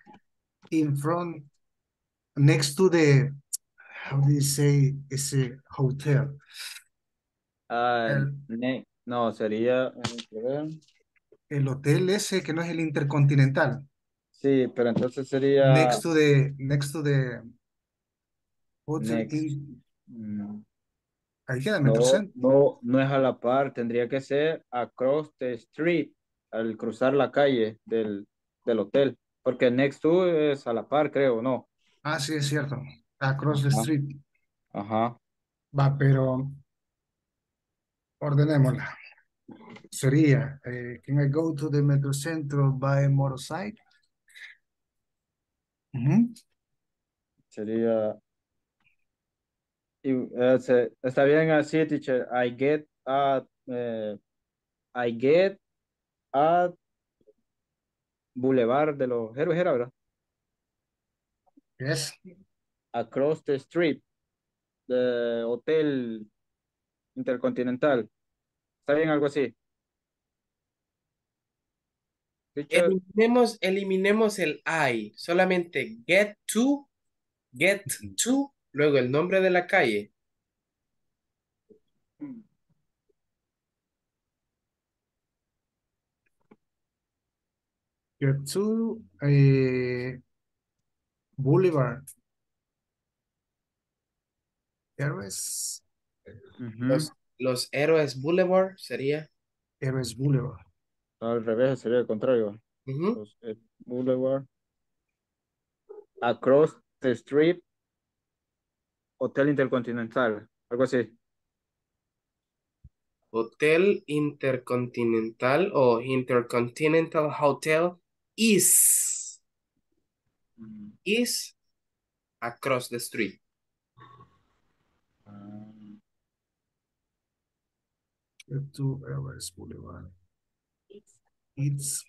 in front, next to the, how do you say, ese hotel. Ah, El, no, sería, el hotel ese que no es el Intercontinental. Sí, pero entonces sería Next to the, next to the hotel next. in, Mm, ahí queda No, no, no es a la par, tendría que ser across the street, al cruzar la calle del, del hotel, porque next to es a la par, creo, ¿no? Ah, sí, es cierto. Across the street. Ajá. Va, pero ordenémosla. Sería, eh, can I go to the Metrocentro by motorcycle? Ujú. Sería, eh, está bien así, teacher, I get at, eh, I get at Boulevard de los Héroes, era, ¿verdad? Yes. Across the street, de Hotel Intercontinental. ¿Está bien algo así? Eliminemos, eliminemos el I. Solamente get to, get to, luego el nombre de la calle. Get to eh, Boulevard. Los, los Héroes Boulevard sería. Héroes Boulevard. al revés, sería el contrario. Los, Boulevard. Across the street. Hotel Intercontinental. Algo así. Hotel Intercontinental o Intercontinental Hotel is, is across the street. Ah, Get to Héroes Boulevard. It's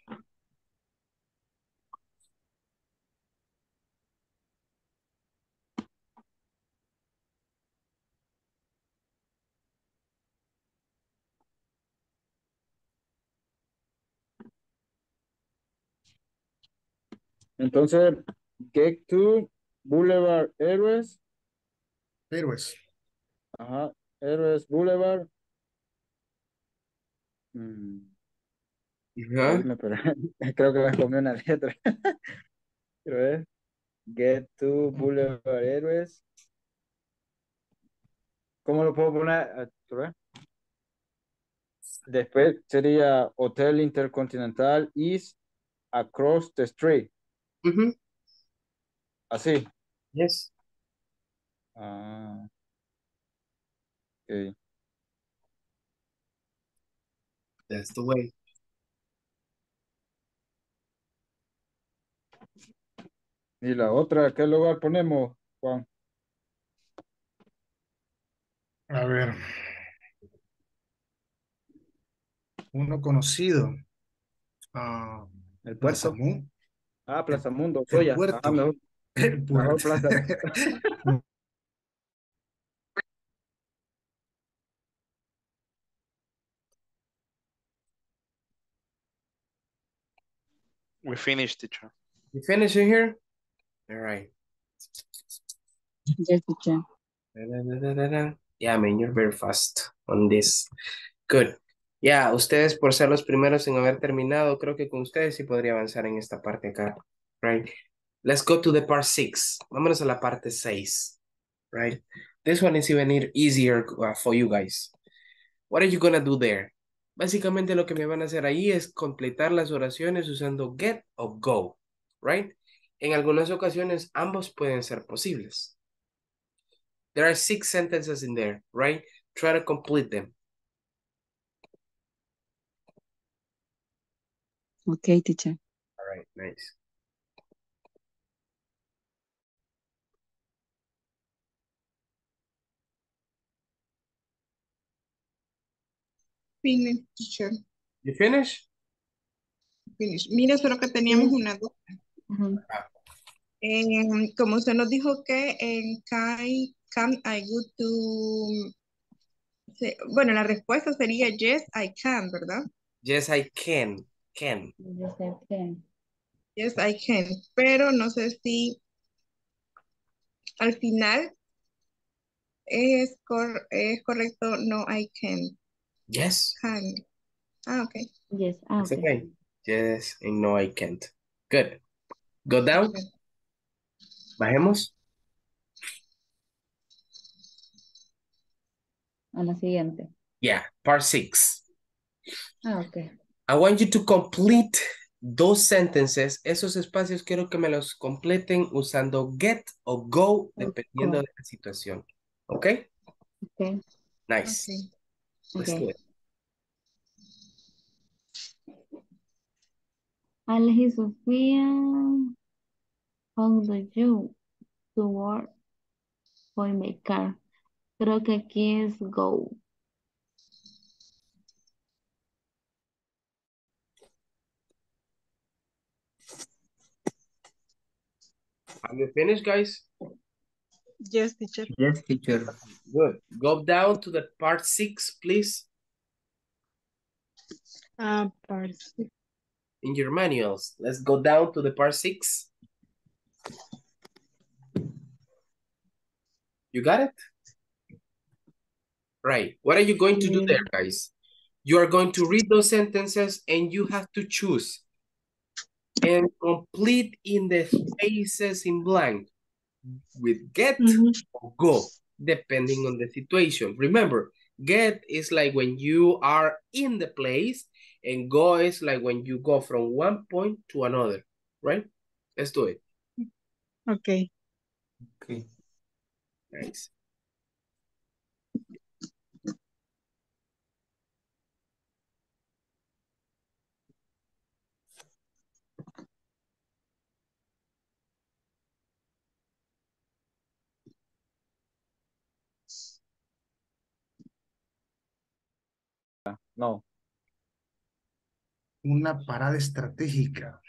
Entonces, get to Boulevard Héroes. Héroes. Ajá. Héroes Boulevard. Mm, perdí. <laughs> Creo que me comí una letra. <laughs> Quiero ver. Get to Boulevard Héroes. ¿Cómo lo puedo poner? Ah. Después sería Hotel Intercontinental is across the street. Ujú. Así. Yes. Ah. ok. That's the way. ¿Y la otra? ¿Qué lugar ponemos, Juan? A ver. Uno conocido. Uh, el Plaza Mundo. Ah, Plaza Mundo. El, el puerto. Ah, mejor. El puerto. Mejor plaza. <laughs> We finished, teacher. You finish it here? All right. Yes, teacher. Yeah, man, you're very fast on this. Good. Yeah, ustedes por ser los primeros en haber terminado, creo que con ustedes sí podría avanzar en esta parte acá. Right? Let's go to the part six. Vámonos a la parte seis. Right? This one is even easier uh, for you guys. What are you gonna do there? Básicamente lo que me van a hacer ahí es completar las oraciones usando get o go. Right? En algunas ocasiones ambos pueden ser posibles. There are six sentences in there, right? Try to complete them. Okay, teacher. All right, nice. Finish, teacher. You finish? Finish. Mira, solo que teníamos una duda. Eh, como usted nos dijo que en Can, can I go to... Bueno, la respuesta sería yes, I can, ¿verdad? Yes, I can. Can. Yes, I can. Pero no sé si al final es, cor- es correcto, no, I can. Yes. Can. Ah, ok. Yes, ah, okay. okay. Yes, and no, I can't. Good. Go down. Bajemos. A la siguiente. Yeah, part six. Ah, ok. I want you to complete those sentences. Esos espacios quiero que me los completen usando get o go, dependiendo go. de la situación. ¿Ok? Okay. Nice. Let's do Okay. it. Alex y Sofía, how do you to work for my car? Creo que aquí es go. Are you finished, guys? Yes, teacher. Yes, teacher. Good. Go down to the part six, please, Ah, part six. in your manuals. Let's go down to the part six. You got it? Right. What are you going to do there, guys? You are going to read those sentences and you have to choose and complete in the spaces in blank with get mm-hmm. or go, depending on the situation. Remember, get is like when you are in the place and go is like when you go from one point to another, right? Let's do it. Okay. Okay. Nice. No, Una parada estratégica.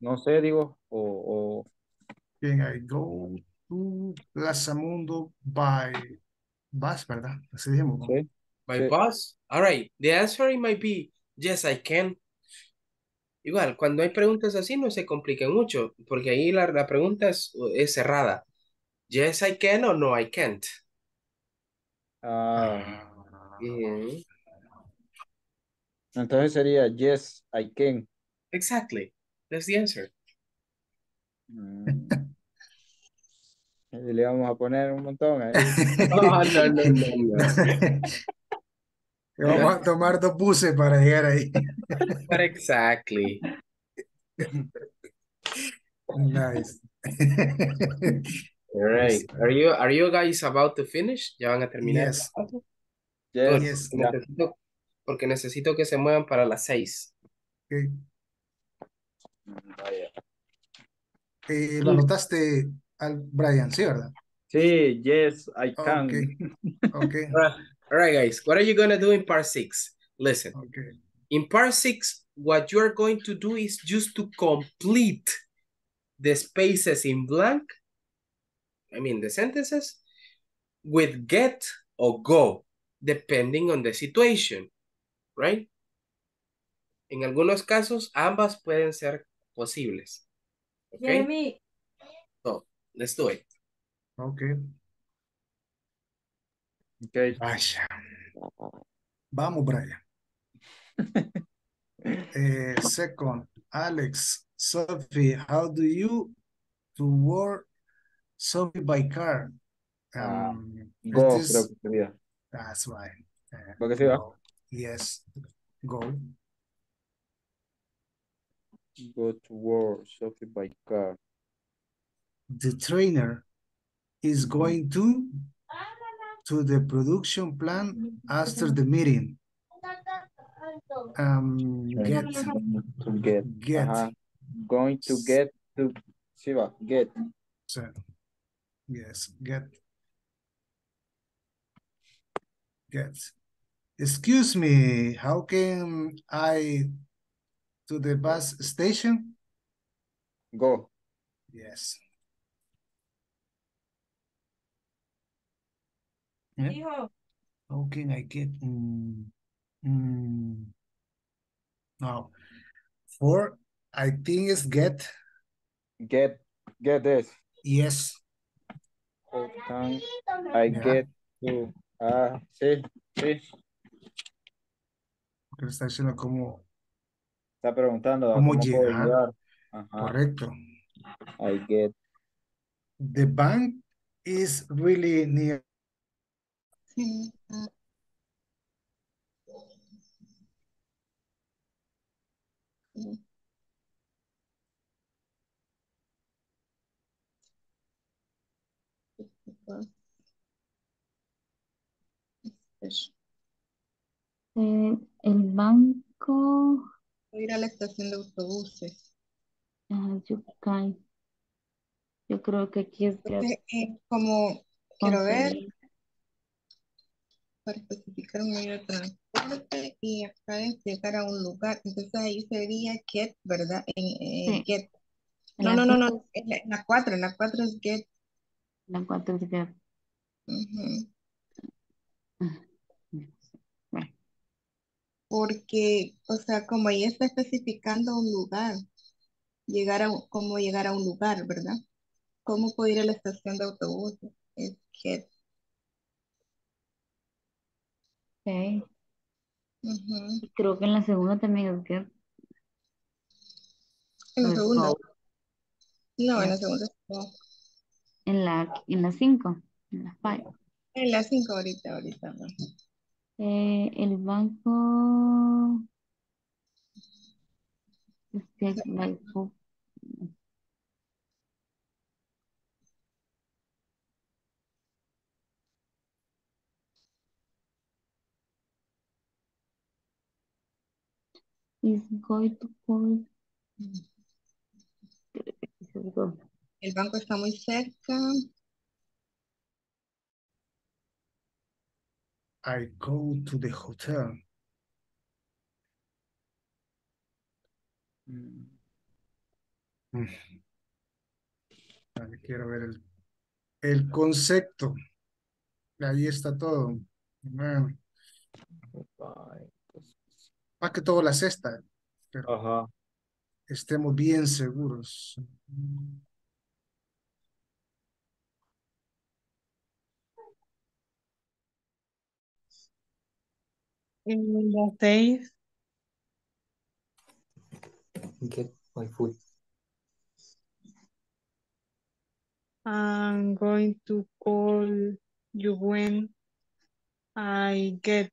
no sé, digo, o, o Bien, I go to Plaza Mundo by bus, ¿verdad? Así dijimos. ¿no? sí. My Sí. boss? All right. The answer might be, yes, I can. Igual, cuando hay preguntas así no se complican mucho, porque ahí la, la pregunta es, es cerrada. Yes, I can o no, I can't. Ah, Ujú. Entonces sería yes, I can. Exactly. That's the answer. Mm. Le vamos a poner un montón ahí. Oh, <laughs> no, no, no, no. <laughs> Vamos a tomar dos buses para llegar ahí. But exactly. Nice. All right. Are you, are you guys about to finish? ¿Ya van a terminar? Yes. Yes. Yes. Necesito, porque necesito que se muevan para las seis. Okay. Vaya. Eh, lo anotaste al Brian, ¿sí, verdad? Sí, yes, I can. Okay. Okay. All right. <laughs> All right, guys. What are you going to do in part six? Listen. Okay. In part six, what you are going to do is just to complete the spaces in blank, I mean the sentences, with get or go, depending on the situation, right? En algunos casos, ambas pueden ser posibles. Okay? Jeremy. So, let's do it. Okay. Okay. Vaya. Vamos, Brian. <laughs> Eh, second, Alex, Sophie, how do you to work Sophie by car? Ah, Um, Go, this- creo que sería. That's right. Eh, ¿Lo que sí va? Yes, go. Go to work, Sophie by car. The trainer is going to to the production plan after the meeting. Um, get, To get. get. Ajá. Going to get to. Sí va, get. So, yes, get. Get. Excuse me, how can I to the bus station? Go. Yes. Yeah. How can I get? Mm, mm, no. Four, I think it's get. Get. Get this. Yes. How can I Yeah. get to. Ah, sí, sí. Porque está diciendo como Está preguntando. ¿Cómo ¿Cómo, puedo llegar? llegar? Ajá. correcto. I get. The bank is really near. Sí. El banco, Voy a ir a la estación de autobuses. ah, Yucay. Yo creo que aquí es Entonces, eh, como quiero ver para especificar un medio de transporte y acá es llegar a un lugar. Entonces ahí sería get, ¿verdad? En, Sí. get. No, no, no, no. En la, en la cuatro, en la cuatro es get. La cuatro es get. Porque, o sea, como ahí está especificando un lugar, llegar a cómo llegar a un lugar, ¿verdad? ¿Cómo puedo ir a la estación de autobuses? Es get. ok. Ujú. Y creo que en la segunda también es get. En la segunda. go. No, en la segunda no. En la, en la cinco, en la five. En la cinco ahorita, ahorita no. Eh, el banco es get by foot. Is going to call. El banco está muy cerca. I go to the hotel. Mm. Vale, quiero ver el, el concepto. Ahí está todo. Bueno, más que todo la cesta, pero Ajá. estemos bien seguros. En la seis, Get by foot. I'm going to call you when I get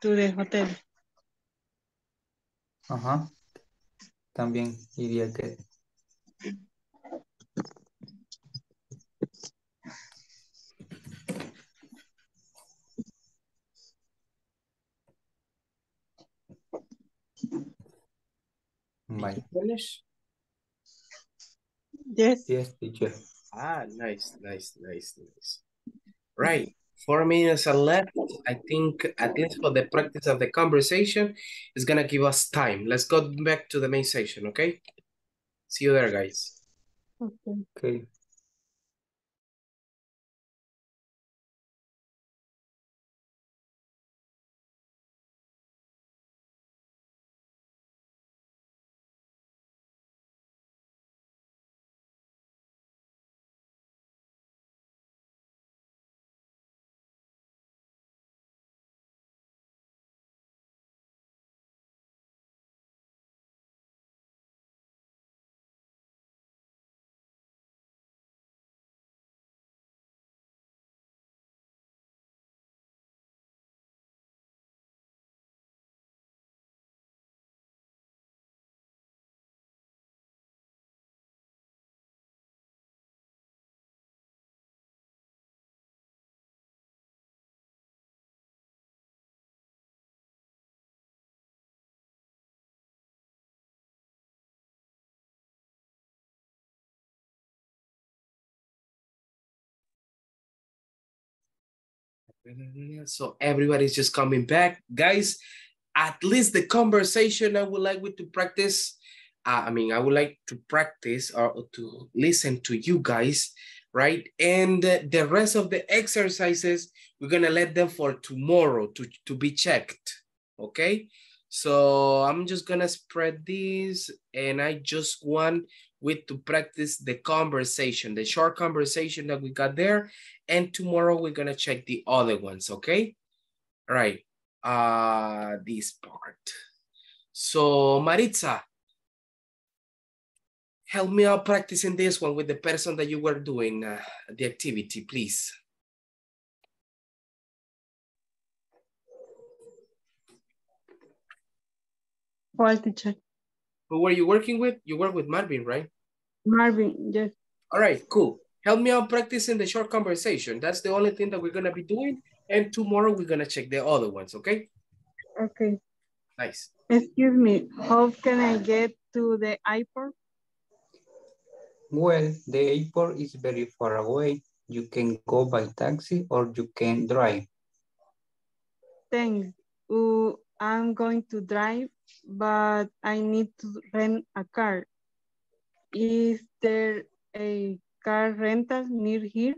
to the hotel. Ajá. También iría get. Bye. Finish? Yes. Yes, teacher. Ah, nice, nice, nice, nice. Right. Four minutes are left. I think at least for the practice of the conversation, it's gonna give us time. Let's go back to the main session, okay? See you there, guys. Okay. Okay. So everybody's just coming back. Guys, at least the conversation I would like we to practice. Uh, I mean, I would like to practice or to listen to you guys, right? And the rest of the exercises, we're gonna let them for tomorrow to, to be checked, okay? So I'm just gonna spread this and I just want with to practice the conversation, the short conversation that we got there. And tomorrow we're gonna check the other ones, okay? All right, uh, this part. So Maritza, help me out practicing this one with the person that you were doing uh, the activity, please. Well, teacher. Who were you working with? You work with Marvin, right? Marvin, yes. All right, cool. Help me out practicing the short conversation. That's the only thing that we're gonna be doing. And tomorrow we're gonna check the other ones, okay? Okay. Nice. Excuse me, how can I get to the airport? Well, the airport is very far away. You can go by taxi or you can drive. Thanks. Uh, I'm going to drive, but I need to rent a car. Is there a car rental near here?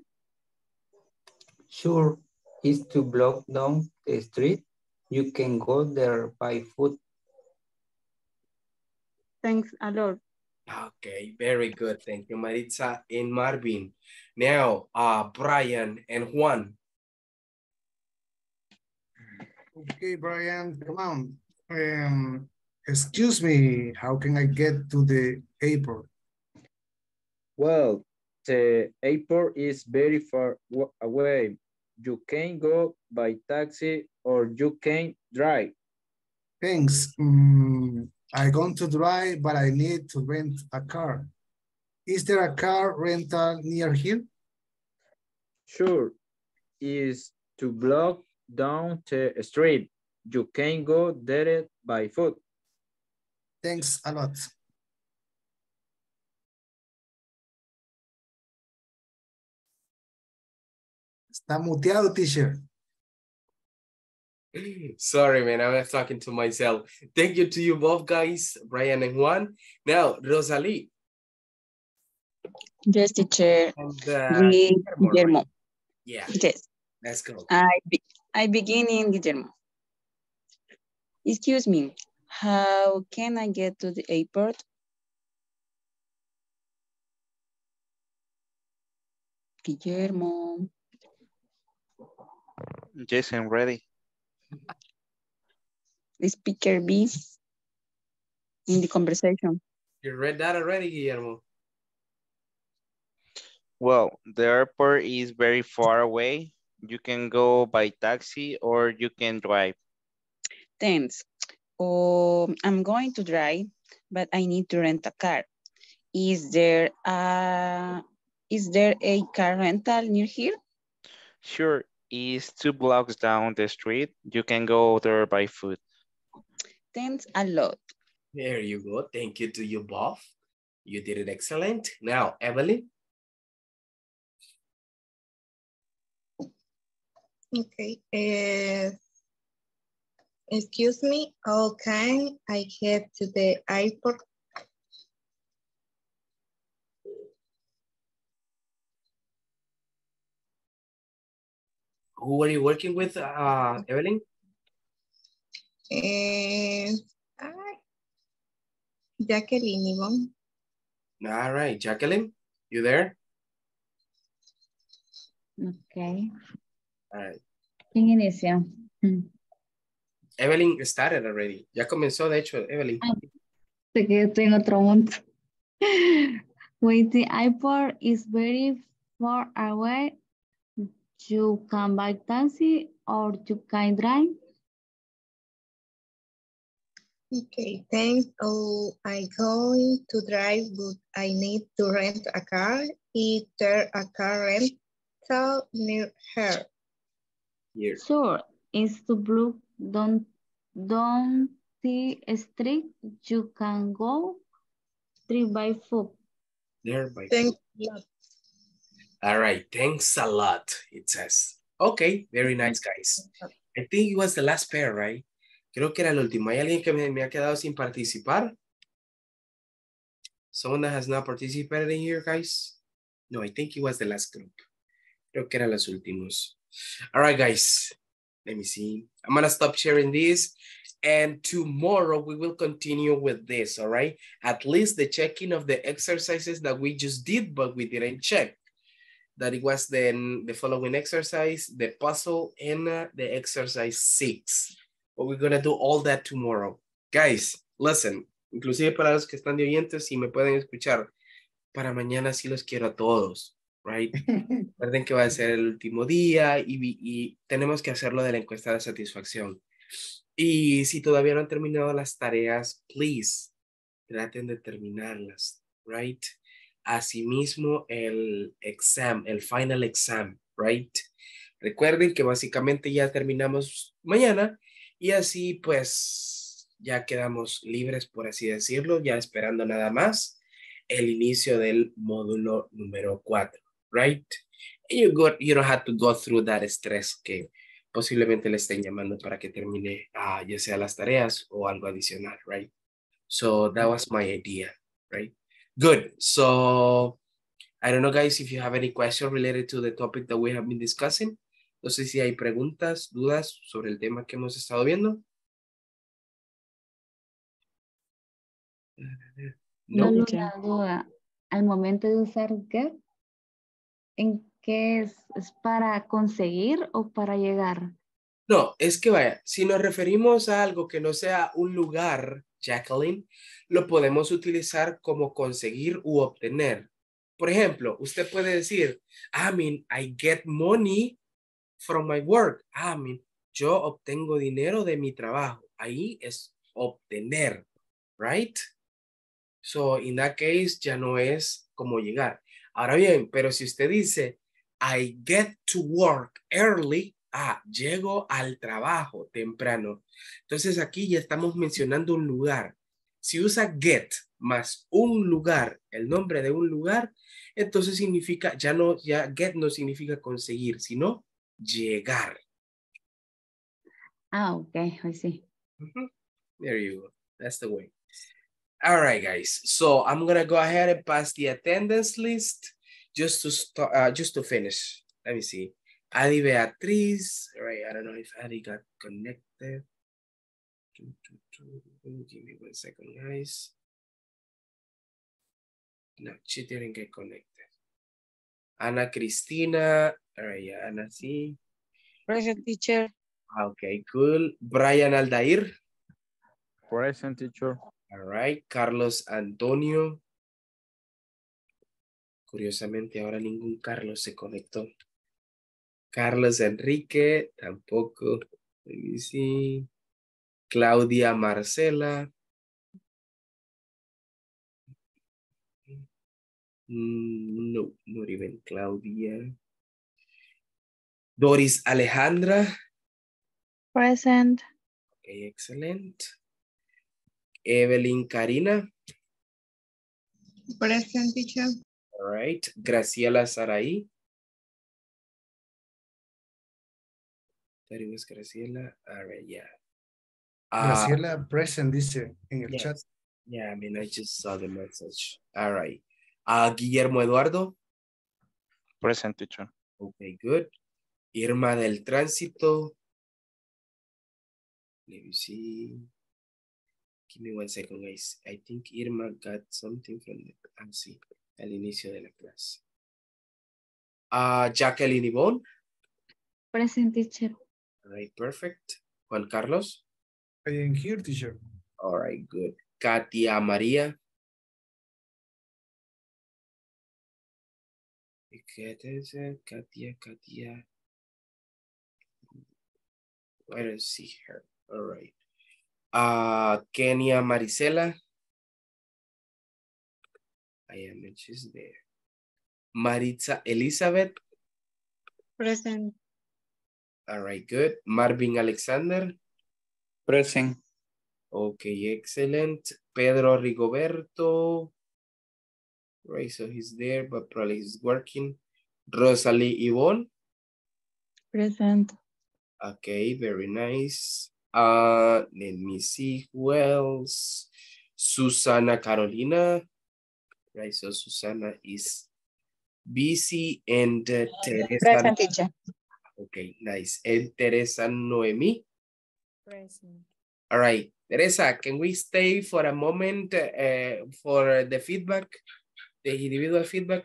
Sure, it's to block down the street. You can go there by foot. Thanks a lot. Okay, very good. Thank you, Maritza and Marvin. Now, uh, Brian and Juan. Okay, Brian, come on. Um, excuse me, how can I get to the airport? Well, the airport is very far away. You can go by taxi or you can drive. Thanks. Um, I going to drive, but I need to rent a car. Is there a car rental near here? Sure. Is to block down the street. You can go there by foot. Thanks a lot. Está muteado, teacher. Sorry, man, I was talking to myself. Thank you to you both guys, Brian and Juan. Now, Rosalie. Yes, teacher. And, uh, With Guillermo. Yeah. Yes. Let's go. I, be, I begin in Guillermo. Excuse me, how can I get to the airport? Guillermo. Yes, I'm ready. The speaker B in the conversation. You read that already, Guillermo? Well, the airport is very far away. You can go by taxi or you can drive. Thanks. Oh, I'm going to drive, but I need to rent a car. Is there a, is there a car rental near here? Sure, is two blocks down the street. You can go there by foot. Thanks a lot. There you go. Thank you to you both. You did it excellent. Now, Evelyn. Okay. Uh, excuse me, how can I get to the airport? Who were you working with, uh, Evelyn? Uh, Jacqueline Yvonne. All right, Jacqueline, you there? Okay. All right. ¿Quién inicia? Evelyn started already. Ya comenzó, de hecho, Evelyn. Ah, sé que estoy en otro mundo. <laughs> Wait, the airport is very far away. You can buy taxi or you can drive. Okay, thanks. Oh, I'm going to drive, but I need to rent a car. Is there a car rental near her? Here. Sure, it's the blue down, down the street. You can go three by four. There by Thanks a lot. All right, thanks a lot, it says. Okay, very nice, guys. I think it was the last pair, right? Creo que era el último. ¿Hay alguien que me, me ha quedado sin participar? Someone that has not participated in here, guys? No, I think it was the last group. Creo que eran los últimos. All right, guys. Let me see. I'm going to stop sharing this. And tomorrow we will continue with this, all right? At least the checking of the exercises that we just did, but we didn't check. That it was then the following exercise, the puzzle, and uh, the exercise six. But we're going to do all that tomorrow. Guys, listen, inclusive para los que están de oyentes, si me pueden escuchar, para mañana sí los quiero a todos, right? <laughs> Recuerden que va a ser el último día y, y tenemos que hacerlo de la encuesta de satisfacción. Y si todavía no han terminado las tareas, please, traten de terminarlas, right? Asimismo, el exam, el final exam, right? Recuerden que básicamente ya terminamos mañana y así pues ya quedamos libres, por así decirlo, ya esperando nada más el inicio del módulo número 4, right? And you, got, you don't have to go through that stress que posiblemente le estén llamando para que termine uh, ya sea las tareas o algo adicional, right? So that was my idea, right? Good. So I don't know, guys, if you have any question related to the topic that we have been discussing. No sé si hay preguntas, dudas sobre el tema que hemos estado viendo. No, una duda. Al momento de usar get, ¿en qué es? ¿Es para conseguir o para llegar? No, es que vaya, si nos referimos a algo que no sea un lugar, Jacqueline, lo podemos utilizar como conseguir u obtener. Por ejemplo, usted puede decir, I mean, I get money from my work. I mean, yo obtengo dinero de mi trabajo. Ahí es obtener, right? So, in that case, ya no es como llegar. Ahora bien, pero si usted dice, I get to work early, ah, llego al trabajo temprano. Entonces aquí ya estamos mencionando un lugar. Si usa get más un lugar, el nombre de un lugar, entonces significa, ya no, ya get no significa conseguir, sino llegar. Ah, ok, I see. Mm -hmm. There you go. That's the way. All right, guys. So I'm gonna go ahead and pass the attendance list just to start, uh, just to finish. Let me see. Adi Beatriz. All right. I don't know if Adi got connected. Give me one second, guys. No, she didn't get connected. Ana Cristina. All right, yeah, Ana, sí. Present teacher. Okay, cool. Brian Aldair. Present teacher. All right, Carlos Antonio. Curiosamente, ahora ningún Carlos se conectó. Carlos Enrique, tampoco. Sí. Claudia Marcela. No, not even Claudia. Doris Alejandra. Present. Okay, excellent. Evelyn Karina. Present, teacher. All right. Graciela Saraí. That was Graciela. All right, yeah. Uh, Graciela present dice en el yes. chat. Yeah, I mean, I just saw the message. All right. Uh, Guillermo Eduardo. Present teacher. Okay, good. Irma del Tránsito. Let me see. Give me one second, guys. I think Irma got something from the, ah, sí, al inicio de la clase. Uh, Jacqueline Ivonne. Present teacher. All right, perfect. Juan Carlos. I am here, teacher. All right, good. Katia María. Katia, Katia, Katia. I don't see her. All right. Uh, Kenia Marisela. I am, she's there. Maritza Elizabeth. Present. All right, good. Marvin Alexander. Present. Okay, excellent. Pedro Rigoberto. Right, so he's there, but probably he's working. Rosalie Yvonne. Present. Okay, very nice. Uh, let me see who else. Susana Carolina. Right, so Susana is busy and uh, Teresa. Present. Okay, nice. And Teresa Noemi. Present. All right, Teresa, can we stay for a moment uh, for the feedback, the individual feedback?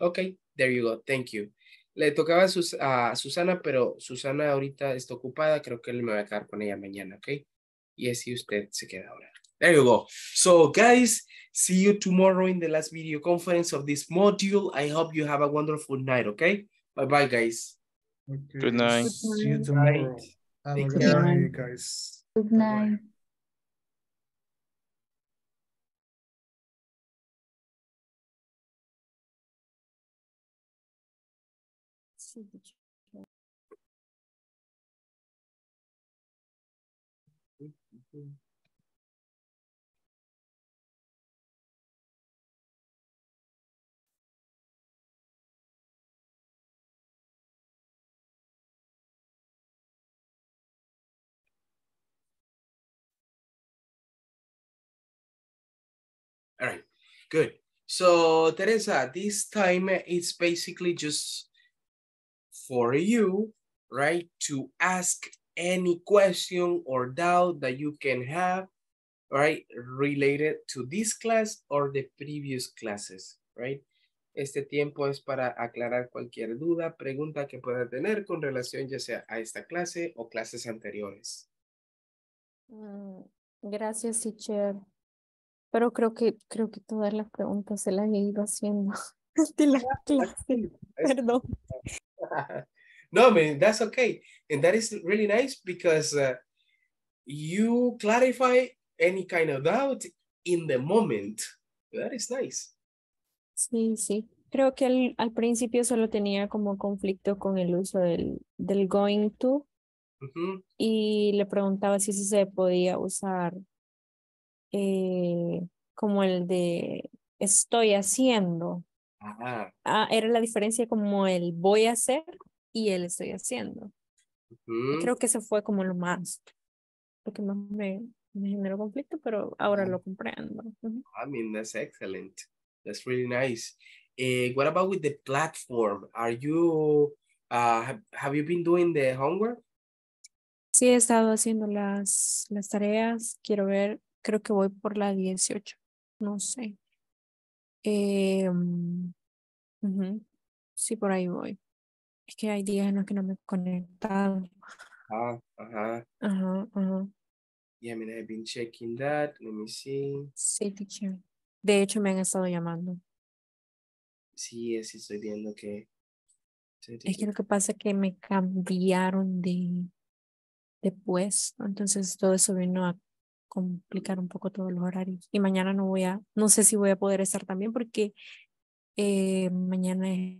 Okay, there you go. Thank you. Le tocaba a, Sus a Susana, pero Susana ahorita está ocupada. Creo que él me va a quedar con ella mañana, ¿ok? Y así usted se queda ahora. There you go. So, guys, see you tomorrow in the last video conference of this module. I hope you have a wonderful night, okay? Bye-bye, guys. Okay. Good night. See you Good tomorrow. night. Have a Take good night, guys. Good night. Good. So, Teresa, this time it's basically just for you, right, to ask any question or doubt that you can have, right, related to this class or the previous classes, right? Este tiempo es para aclarar cualquier duda, pregunta que pueda tener con relación ya sea a esta clase o clases anteriores. Mm, Gracias, teacher. Pero creo que, creo que todas las preguntas se las he ido haciendo <laughs> de la clase. <laughs> Perdón. <laughs> no, man, that's okay. And that is really nice because uh, you clarify any kind of doubt in the moment. That is nice. Sí, sí. Creo que al, al principio solo tenía como conflicto con el uso del, del going to y le preguntaba si eso se podía usar eh, como el de estoy haciendo. Ah, Ah, era la diferencia como el voy a hacer y el estoy haciendo. ujú. Creo que eso fue como lo más, lo que más me, me generó conflicto, pero ahora lo comprendo. Ujú. I mean, that's excellent. That's really nice. Eh, what about with the platform? Are you, uh, have, have you been doing the homework? Sí, he estado haciendo las, las tareas. Quiero ver, creo que voy por la 18. No sé. Eh, Sí, por ahí voy. Es que hay días en los que no me he conectado. Ah, uh-huh. Ajá, ajá. Yeah, I mean, I've been checking that. Let me see. Sí, teacher. De hecho, me han estado llamando. Sí, sí, estoy viendo que. Es que lo que pasa es que me cambiaron de, de puesto. Entonces, todo eso vino a complicar un poco todos los horarios. Y mañana no voy a, no sé si voy a poder estar también porque eh, mañana es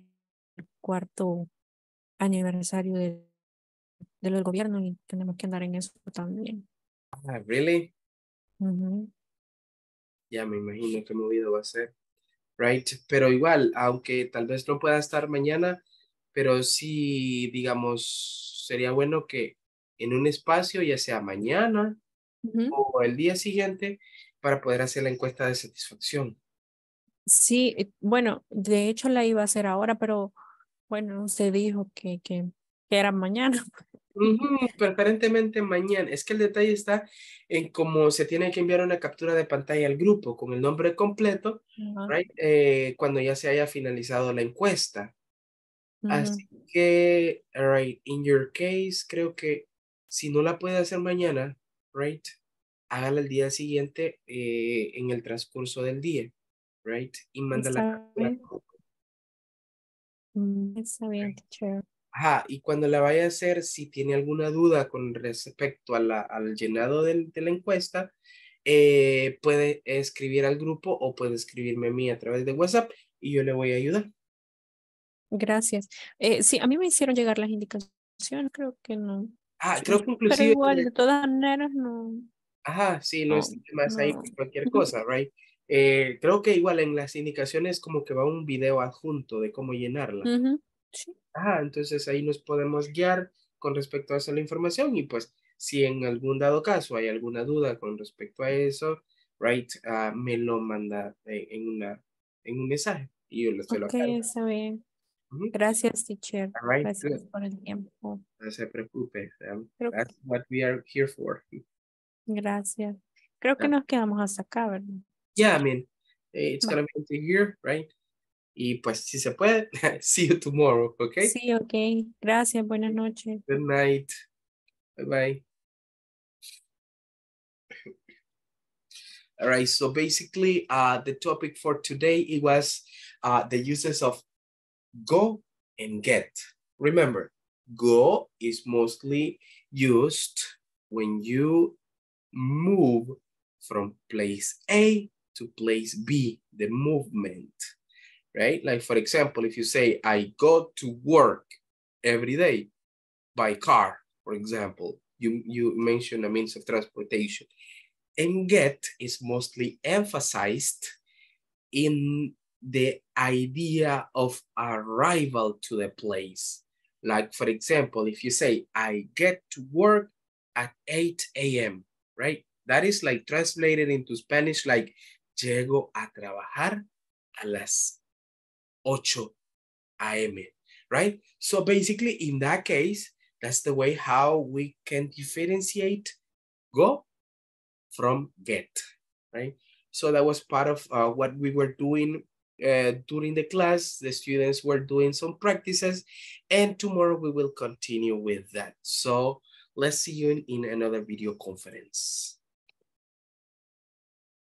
el cuarto aniversario de, de lo del gobierno y tenemos que andar en eso también. Ah, really? Ujú. Ya me imagino qué movido va a ser. Right? Pero igual, aunque tal vez no pueda estar mañana, pero sí, digamos, sería bueno que en un espacio, ya sea mañana o el día siguiente, para poder hacer la encuesta de satisfacción. Sí, eh, bueno, de hecho la iba a hacer ahora, pero bueno, usted dijo que, que, que era mañana. preferentemente mañana. Es que el detalle está en cómo se tiene que enviar una captura de pantalla al grupo con el nombre completo, right? Eh, cuando ya se haya finalizado la encuesta. Así que, right, in your case, creo que si no la puede hacer mañana, right, hágala el día siguiente eh, en el transcurso del día, right, y manda la captura. Mm, está bien, teacher. Ajá, y cuando la vaya a hacer, si tiene alguna duda con respecto a la, al llenado de la encuesta, eh, puede escribir al grupo o puede escribirme a mí a través de WhatsApp y yo le voy a ayudar. Gracias. Eh, sí, a mí me hicieron llegar las indicaciones, creo que no. Ah, creo que inclusive... Pero igual, de todas maneras, no. Ajá, sí, no, es más ahí cualquier cosa, right? Eh, creo que igual en las indicaciones como que va un video adjunto de cómo llenarla. Sí. Ajá, entonces ahí nos podemos guiar con respecto a esa la información y pues si en algún dado caso hay alguna duda con respecto a eso, right, ah, me lo manda eh, en, una, en un mensaje y yo le estoy Ok, está bien. Gracias, teacher. Gracias por el tiempo. No se preocupe. that's what we are here for. Gracias. Creo que nos quedamos hasta acá, ¿verdad? Yeah, I mean, it's going to be here, right? Y pues si se puede, <laughs> see you tomorrow, okay? Sí, ok. Gracias, buenas noches. Good night. Bye bye. All right, so basically uh, the topic for today it was uh, the uses of go and get. Remember, go is mostly used when you move from place A to place B, the movement right? Like for example, if you say, I go to work every day by car, for example, you, you mention a means of transportation. And get is mostly emphasized in the idea of arrival to the place. Like, for example, if you say, I get to work at 8 a.m., right? That is like translated into Spanish like, llego a trabajar a las 8 a.m., right? So basically, in that case, that's the way how we can differentiate go from get, right? So that was part of uh, what we were doing uh, during the class. The students were doing some practices and tomorrow we will continue with that. So let's see you in, in another video conference.